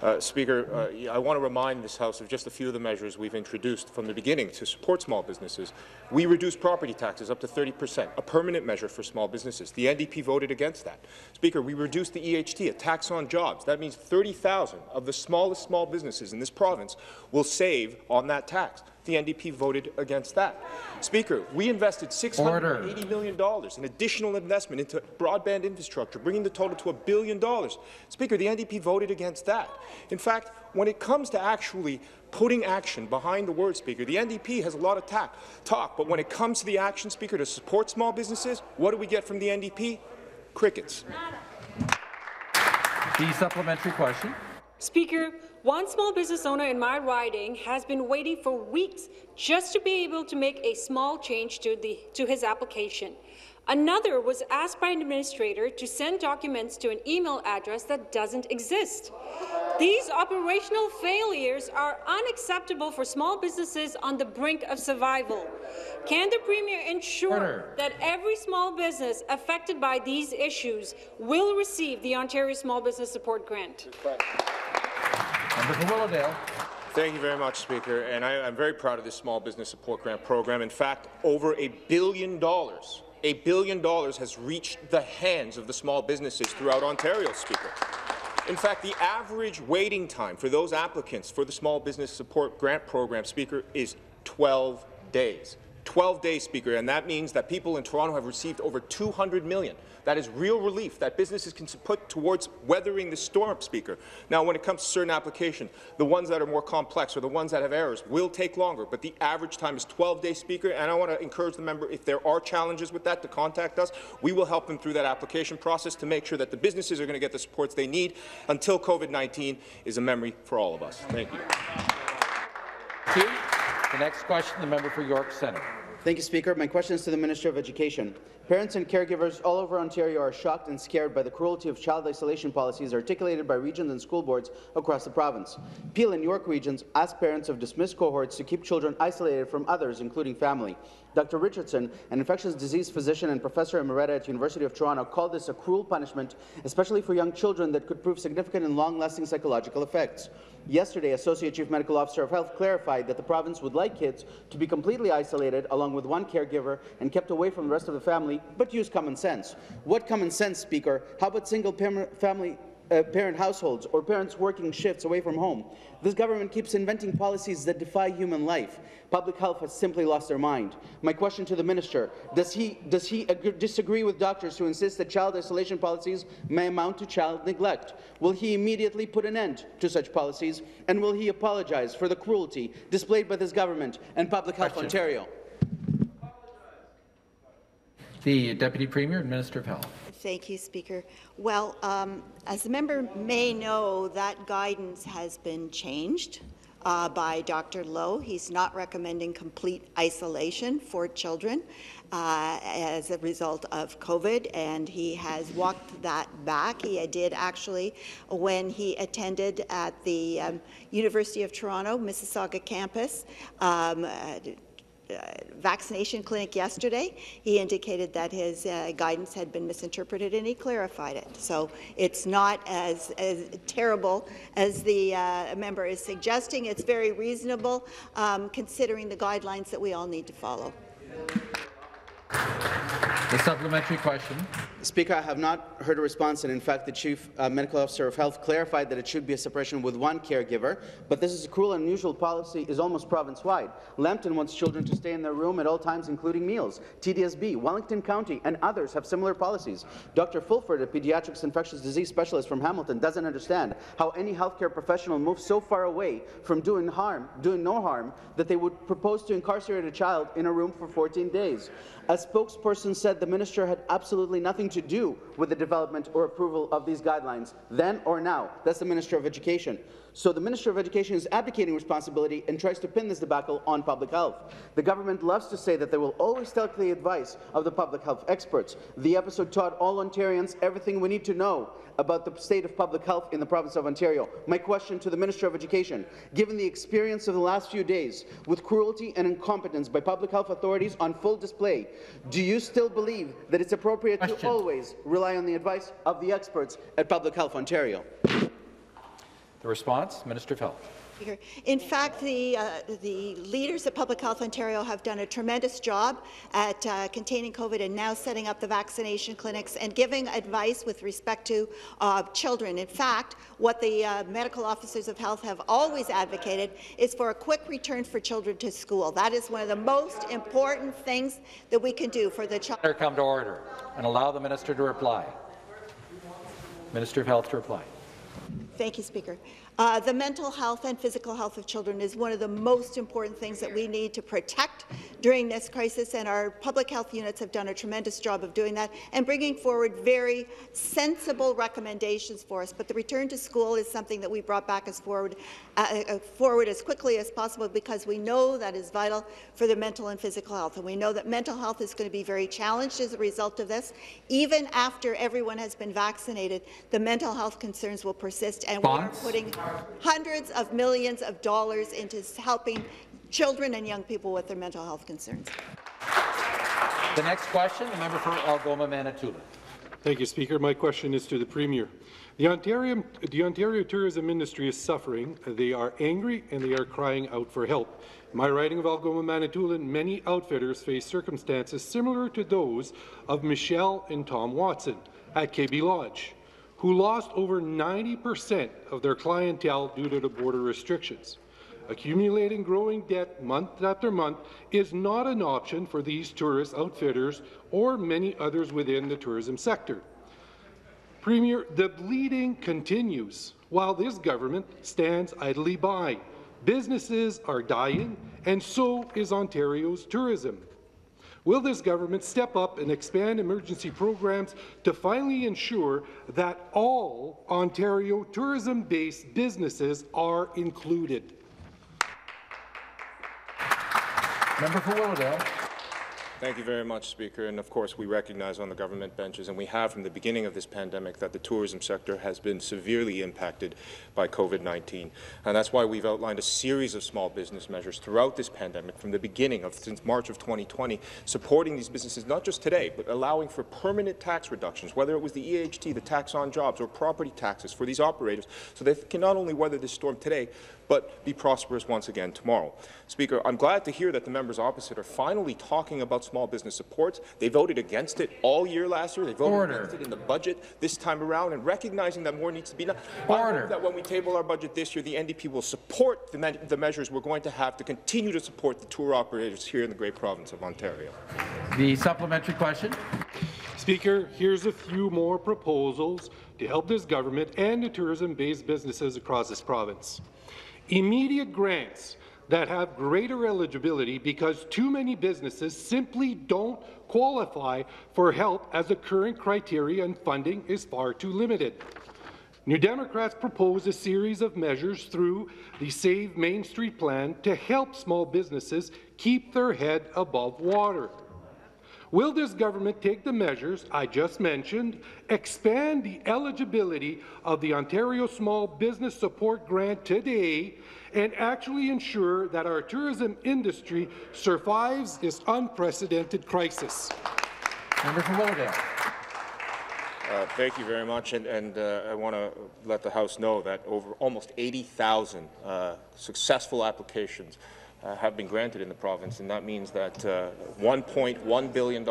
Uh, Speaker, uh, I want to remind this House of just a few of the measures we've introduced from the beginning to support small businesses. We reduced property taxes up to 30 percent, a permanent measure for small businesses. The NDP voted against that. Speaker, we reduced the EHT, a tax on jobs. That means 30,000 of the smallest small businesses in this province will save on that tax. The NDP voted against that. Speaker, we invested $680 million in additional investment into broadband infrastructure, bringing the total to a billion dollars. Speaker, the NDP voted against that. In fact, when it comes to actually putting action behind the word, Speaker, the NDP has a lot of tac- talk, but when it comes to the action, Speaker, to support small businesses, what do we get from the NDP? Crickets. The supplementary question. Speaker, one small business owner in my riding has been waiting for weeks just to be able to make a small change to, the, to his application. Another was asked by an administrator to send documents to an email address that doesn't exist. These operational failures are unacceptable for small businesses on the brink of survival. Can the Premier ensure Order. that every small business affected by these issues will receive the Ontario Small Business Support Grant? Member for Willowdale. Thank you very much, Speaker. And I, am very proud of this small business support grant program. In fact, over a billion dollars, a billion dollars has reached the hands of the small businesses throughout Ontario, Speaker. In fact, the average waiting time for those applicants for the small business support grant program, Speaker, is 12 days. 12 days, Speaker, and that means that people in Toronto have received over 200 million. That is real relief that businesses can put towards weathering the storm, Speaker. Now, when it comes to certain applications, the ones that are more complex or the ones that have errors will take longer, but the average time is 12 days, Speaker, and I want to encourage the member, if there are challenges with that, to contact us. We will help them through that application process to make sure that the businesses are going to get the supports they need until COVID-19 is a memory for all of us. Thank you. Two. The next question, the member for York Centre. Thank you, Speaker. My question is to the Minister of Education. Parents and caregivers all over Ontario are shocked and scared by the cruelty of child isolation policies articulated by regions and school boards across the province. Peel and York regions ask parents of dismissed cohorts to keep children isolated from others, including family. Dr. Richardson, an infectious disease physician and professor emerita at University of Toronto, called this a cruel punishment, especially for young children that could prove significant and long-lasting psychological effects. Yesterday, Associate Chief Medical Officer of Health clarified that the province would like kids to be completely isolated along with one caregiver and kept away from the rest of the family, but use common sense. What common sense, Speaker? How about single family uh, parent households or parents working shifts away from home. This government keeps inventing policies that defy human life. Public health has simply lost their mind. My question to the minister, does he, does he disagree with doctors who insist that child isolation policies may amount to child neglect? Will he immediately put an end to such policies, and will he apologize for the cruelty displayed by this government and Public Health question. Ontario? The Deputy Premier and Minister of Health. Thank you, Speaker. Well, um, as the member may know, that guidance has been changed uh, by Dr. Loh. He's not recommending complete isolation for children uh, as a result of COVID, and he has walked that back. He did actually when he attended at the um, University of Toronto Mississauga campus. Um, uh, vaccination clinic yesterday. He indicated that his uh, guidance had been misinterpreted and he clarified it. So it's not as, as terrible as the uh, member is suggesting. It's very reasonable um, considering the guidelines that we all need to follow. The supplementary question. Speaker, I have not heard a response, and in fact, the Chief uh, Medical Officer of Health clarified that it should be a separation with one caregiver, but this is a cruel and unusual policy is almost province-wide. Lambton wants children to stay in their room at all times, including meals. TDSB, Wellington County, and others have similar policies. Dr. Fulford, a pediatrics infectious disease specialist from Hamilton, doesn't understand how any healthcare professional moves so far away from doing harm, doing no harm, that they would propose to incarcerate a child in a room for 14 days. A spokesperson said the minister had absolutely nothing to do with the development or approval of these guidelines, then or now. That's the Minister of Education. So the Minister of Education is abdicating responsibility and tries to pin this debacle on public health. The government loves to say that they will always take the advice of the public health experts. The episode taught all Ontarians everything we need to know about the state of public health in the province of Ontario. My question to the Minister of Education, given the experience of the last few days with cruelty and incompetence by public health authorities on full display, do you still believe that it's appropriate question. to always rely on the advice of the experts at Public Health Ontario? The response, Minister of Health. In fact, the, uh, the leaders at Public Health Ontario have done a tremendous job at uh, containing COVID and now setting up the vaccination clinics and giving advice with respect to uh, children. In fact, what the uh, medical officers of health have always advocated is for a quick return for children to school. That is one of the most important things that we can do for the child. Come to order and allow the minister to reply. Minister of Health to reply. Thank you, Speaker. Uh, the mental health and physical health of children is one of the most important things that we need to protect during this crisis, and our public health units have done a tremendous job of doing that and bringing forward very sensible recommendations for us. But the return to school is something that we brought back as forward, uh, uh, forward as quickly as possible because we know that is vital for the mental and physical health, and we know that mental health is going to be very challenged as a result of this. Even after everyone has been vaccinated, the mental health concerns will persist, and we are putting hundreds of millions of dollars into helping children and young people with their mental health concerns. The next question, the member for Algoma, Manitoulin. Thank you, Speaker. My question is to the Premier. The Ontario, the Ontario tourism industry is suffering. They are angry and they are crying out for help. In my riding of Algoma, Manitoulin, many outfitters face circumstances similar to those of Michelle and Tom Watson at KB Lodge who lost over 90% of their clientele due to the border restrictions. Accumulating growing debt month after month is not an option for these tourist outfitters or many others within the tourism sector. Premier, the bleeding continues while this government stands idly by. Businesses are dying, and so is Ontario's tourism. Will this government step up and expand emergency programs to finally ensure that all Ontario tourism-based businesses are included? Member for Willowdale. Thank you very much, Speaker. And of course, we recognize on the government benches, and we have from the beginning of this pandemic, that the tourism sector has been severely impacted by COVID-19. And that's why we've outlined a series of small business measures throughout this pandemic, from the beginning of since March of 2020, supporting these businesses not just today, but allowing for permanent tax reductions, whether it was the EHT, the tax on jobs, or property taxes for these operators, so they can not only weather this storm today, but be prosperous once again tomorrow. Speaker, I'm glad to hear that the members opposite are finally talking about small business supports. They voted against it all year last year. They voted Order. against it in the budget this time around, and recognizing that more needs to be done. I Order. hope that when we table our budget this year, the NDP will support the, me the measures we're going to have to continue to support the tour operators here in the great province of Ontario. The supplementary question. Speaker, here's a few more proposals to help this government and the tourism-based businesses across this province. Immediate grants that have greater eligibility because too many businesses simply don't qualify for help as the current criteria and funding is far too limited. New Democrats propose a series of measures through the Save Main Street plan to help small businesses keep their head above water. Will this government take the measures I just mentioned, expand the eligibility of the Ontario Small Business Support Grant today, and actually ensure that our tourism industry survives this unprecedented crisis? Member for Willowdale. Uh, thank you very much, and, and uh, I want to let the House know that over almost 80,000 uh, successful applications uh, have been granted in the province, and that means that uh, $1.1 billion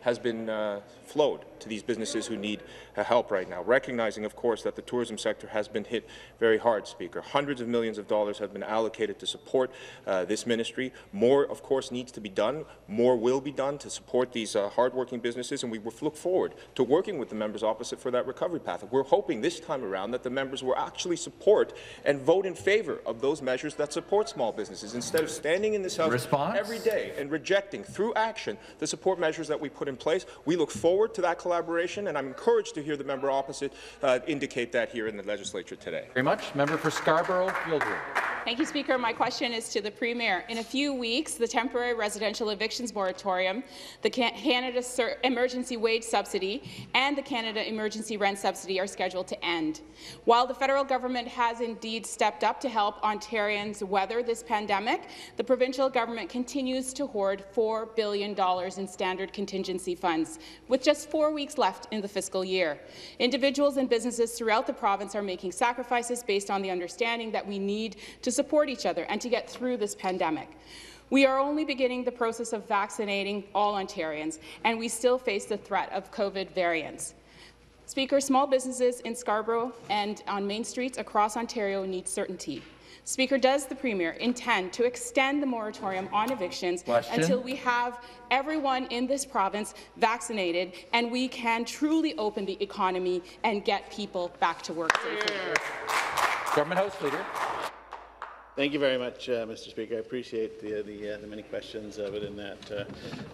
has been uh, flowed to these businesses who need uh, help right now, recognizing, of course, that the tourism sector has been hit very hard, Speaker. Hundreds of millions of dollars have been allocated to support uh, this ministry. More, of course, needs to be done. More will be done to support these uh, hardworking businesses, and we look forward to working with the members opposite for that recovery path. We're hoping this time around that the members will actually support and vote in favour of those measures that support small businesses, instead of standing in this House Response? every day and rejecting, through action, the support measures that we put in place. We look forward to that collaboration, and I'm encouraged to hear the member opposite uh, indicate that here in the legislature today. Very much. Member for Scarborough, Guildwood. Thank you, Speaker. My question is to the Premier. In a few weeks, the temporary residential evictions moratorium, the Canada Emergency Wage Subsidy, and the Canada Emergency Rent Subsidy are scheduled to end. While the federal government has indeed stepped up to help Ontarians weather this pandemic, the provincial government continues to hoard $4 billion in standard contingency funds, with just four weeks left in the fiscal year. Individuals and businesses throughout the province are making sacrifices based on the understanding that we need to support each other and to get through this pandemic. We are only beginning the process of vaccinating all Ontarians, and we still face the threat of COVID variants. Speaker, small businesses in Scarborough and on main streets across Ontario need certainty. Speaker, does the Premier intend to extend the moratorium on evictions Question. until we have everyone in this province vaccinated and we can truly open the economy and get people back to work safely? Government House Leader. Thank you very much, uh, Mr. Speaker. I appreciate the the, uh, the many questions uh, within that. Uh,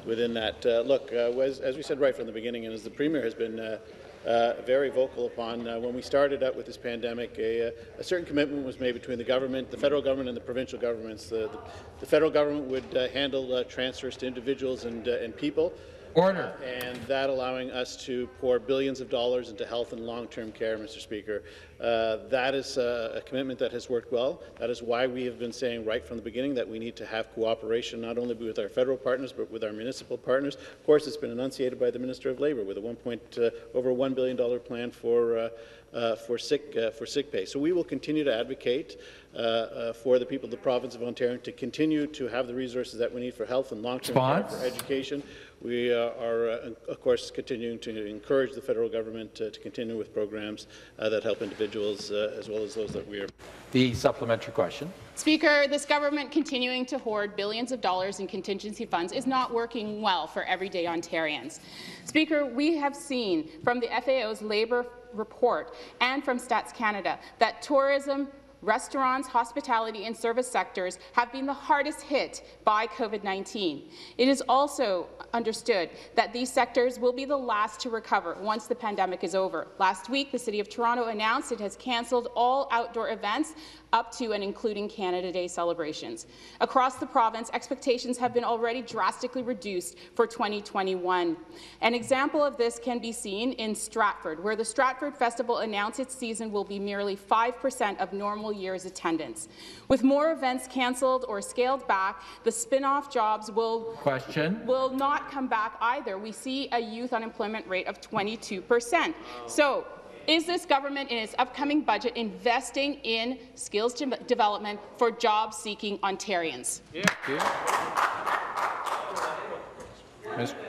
within that, uh, look, uh, as, as we said right from the beginning, and as the Premier has been. Uh, very vocal upon. Uh, when we started out with this pandemic, a, a, certain commitment was made between the government, the federal government, and the provincial governments. The, the, the federal government would uh, handle transfers to individuals and, and people. Order. Uh, and that allowing us to pour billions of dollars into health and long-term care, Mr. Speaker. Uh, that is uh, a commitment that has worked well. That is why we have been saying right from the beginning that we need to have cooperation not only with our federal partners but with our municipal partners. Of course, it's been enunciated by the Minister of Labour with a one point, uh, over $1 billion plan for uh, uh, for sick uh, for sick pay. So we will continue to advocate uh, uh, for the people of the province of Ontario to continue to have the resources that we need for health and long-term care, for education. We uh, are, uh, of course, continuing to encourage the federal government uh, to continue with programs uh, that help individuals uh, as well as those that we are. The supplementary question. Speaker, this government continuing to hoard billions of dollars in contingency funds is not working well for everyday Ontarians. Speaker, we have seen from the FAO's labour report and from Stats Canada that tourism restaurants, hospitality, and service sectors have been the hardest hit by COVID-19. It is also understood that these sectors will be the last to recover once the pandemic is over. Last week, the City of Toronto announced it has cancelled all outdoor events up to and including Canada Day celebrations. Across the province, expectations have been already drastically reduced for 2021. An example of this can be seen in Stratford, where the Stratford Festival announced its season will be merely 5% of normal year's attendance. With more events cancelled or scaled back, the spin-off jobs will, Question. will not come back either. We see a youth unemployment rate of 22%. So is this government in its upcoming budget investing in skills de development for job-seeking Ontarians?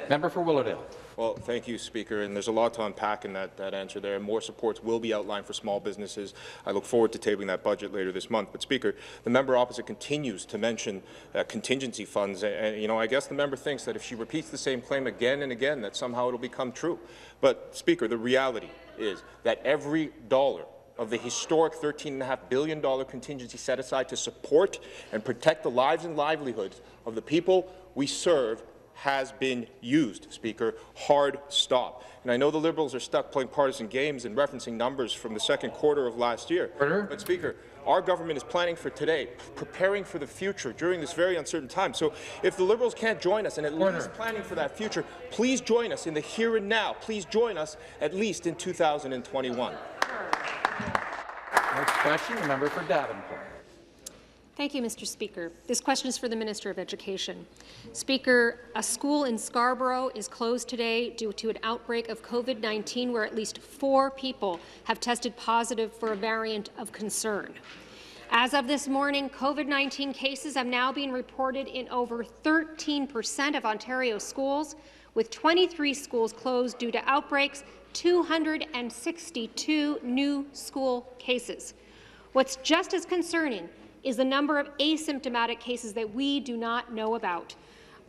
Member for Willowdale. Well, thank you, Speaker. And there's a lot to unpack in that, that answer there. More supports will be outlined for small businesses. I look forward to tabling that budget later this month. But, Speaker, the member opposite continues to mention uh, contingency funds. And, you know, I guess the member thinks that if she repeats the same claim again and again, that somehow it'll become true. But, Speaker, the reality is that every dollar of the historic $13.5 billion contingency set aside to support and protect the lives and livelihoods of the people we serve has been used, Speaker. Hard stop. And I know the Liberals are stuck playing partisan games and referencing numbers from the second quarter of last year. But, Speaker, our government is planning for today, preparing for the future during this very uncertain time. So if the Liberals can't join us and at Order. least planning for that future, please join us in the here and now. Please join us at least in 2021. Next question, the member for Davenport. Thank you, Mr. Speaker. This question is for the Minister of Education. Speaker, a school in Scarborough is closed today due to an outbreak of COVID-19 where at least four people have tested positive for a variant of concern. As of this morning, COVID-19 cases have now been reported in over 13 percent of Ontario schools, with 23 schools closed due to outbreaks, 262 new school cases. What's just as concerning is the number of asymptomatic cases that we do not know about.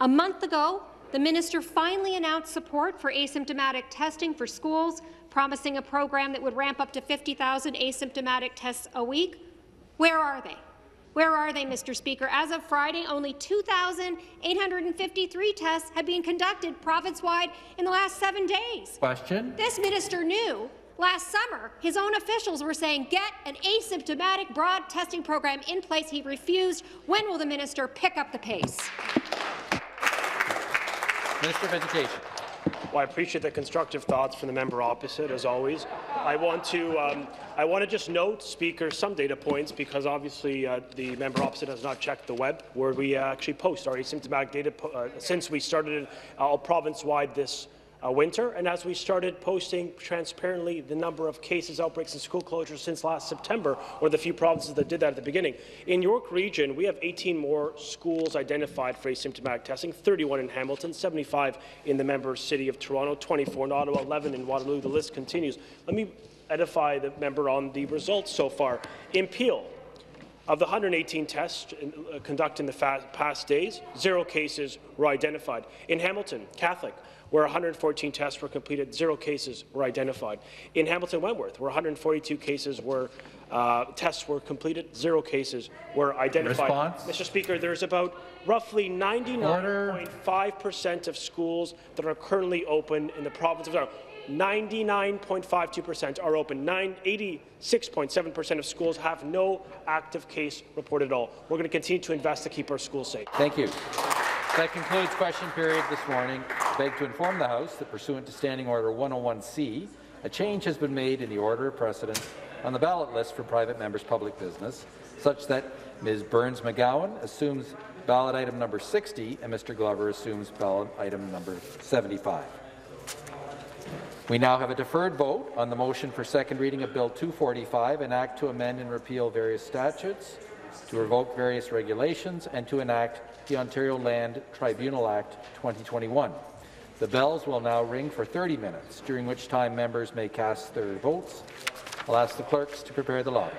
A month ago, the minister finally announced support for asymptomatic testing for schools, promising a program that would ramp up to 50,000 asymptomatic tests a week. Where are they? Where are they, Mr. Speaker? As of Friday, only 2,853 tests have been conducted province-wide in the last seven days. Question. This minister knew Last summer, his own officials were saying, get an asymptomatic broad testing program in place. He refused. When will the minister pick up the pace? Minister of Education. Well, I appreciate the constructive thoughts from the member opposite, as always. I want to, um, I want to just note, Speaker, some data points because obviously uh, the member opposite has not checked the web, where we uh, actually post our asymptomatic data uh, since we started uh, province-wide this uh, winter, and as we started posting transparently the number of cases, outbreaks, and school closures since last September, one of the few provinces that did that at the beginning. In York Region, we have 18 more schools identified for asymptomatic testing, 31 in Hamilton, 75 in the member city of Toronto, 24 in Ottawa, 11 in Waterloo. The list continues. Let me edify the member on the results so far. In Peel, of the 118 tests uh, conducted in the past days, zero cases were identified. In Hamilton, Catholic, where 114 tests were completed, zero cases were identified. In Hamilton Wentworth, where 142 cases were uh, tests were completed, zero cases were identified. Response? Mr. Speaker, there's about roughly 99.5% of schools that are currently open in the province of Ontario. 99.52% are open. 86.7% of schools have no active case reported at all. We're going to continue to invest to keep our schools safe. Thank you. That concludes question period this morning. I beg to inform the House that pursuant to Standing Order 101C, a change has been made in the order of precedence on the ballot list for private members' public business, such that Ms. Berns-McGown assumes ballot item number 60 and Mr. Glover assumes ballot item number 75. We now have a deferred vote on the motion for second reading of Bill 245, an act to amend and repeal various statutes, to revoke various regulations, and to enact the Ontario Land Tribunal Act 2021. The bells will now ring for 30 minutes, during which time members may cast their votes. I'll ask the clerks to prepare the lobbies.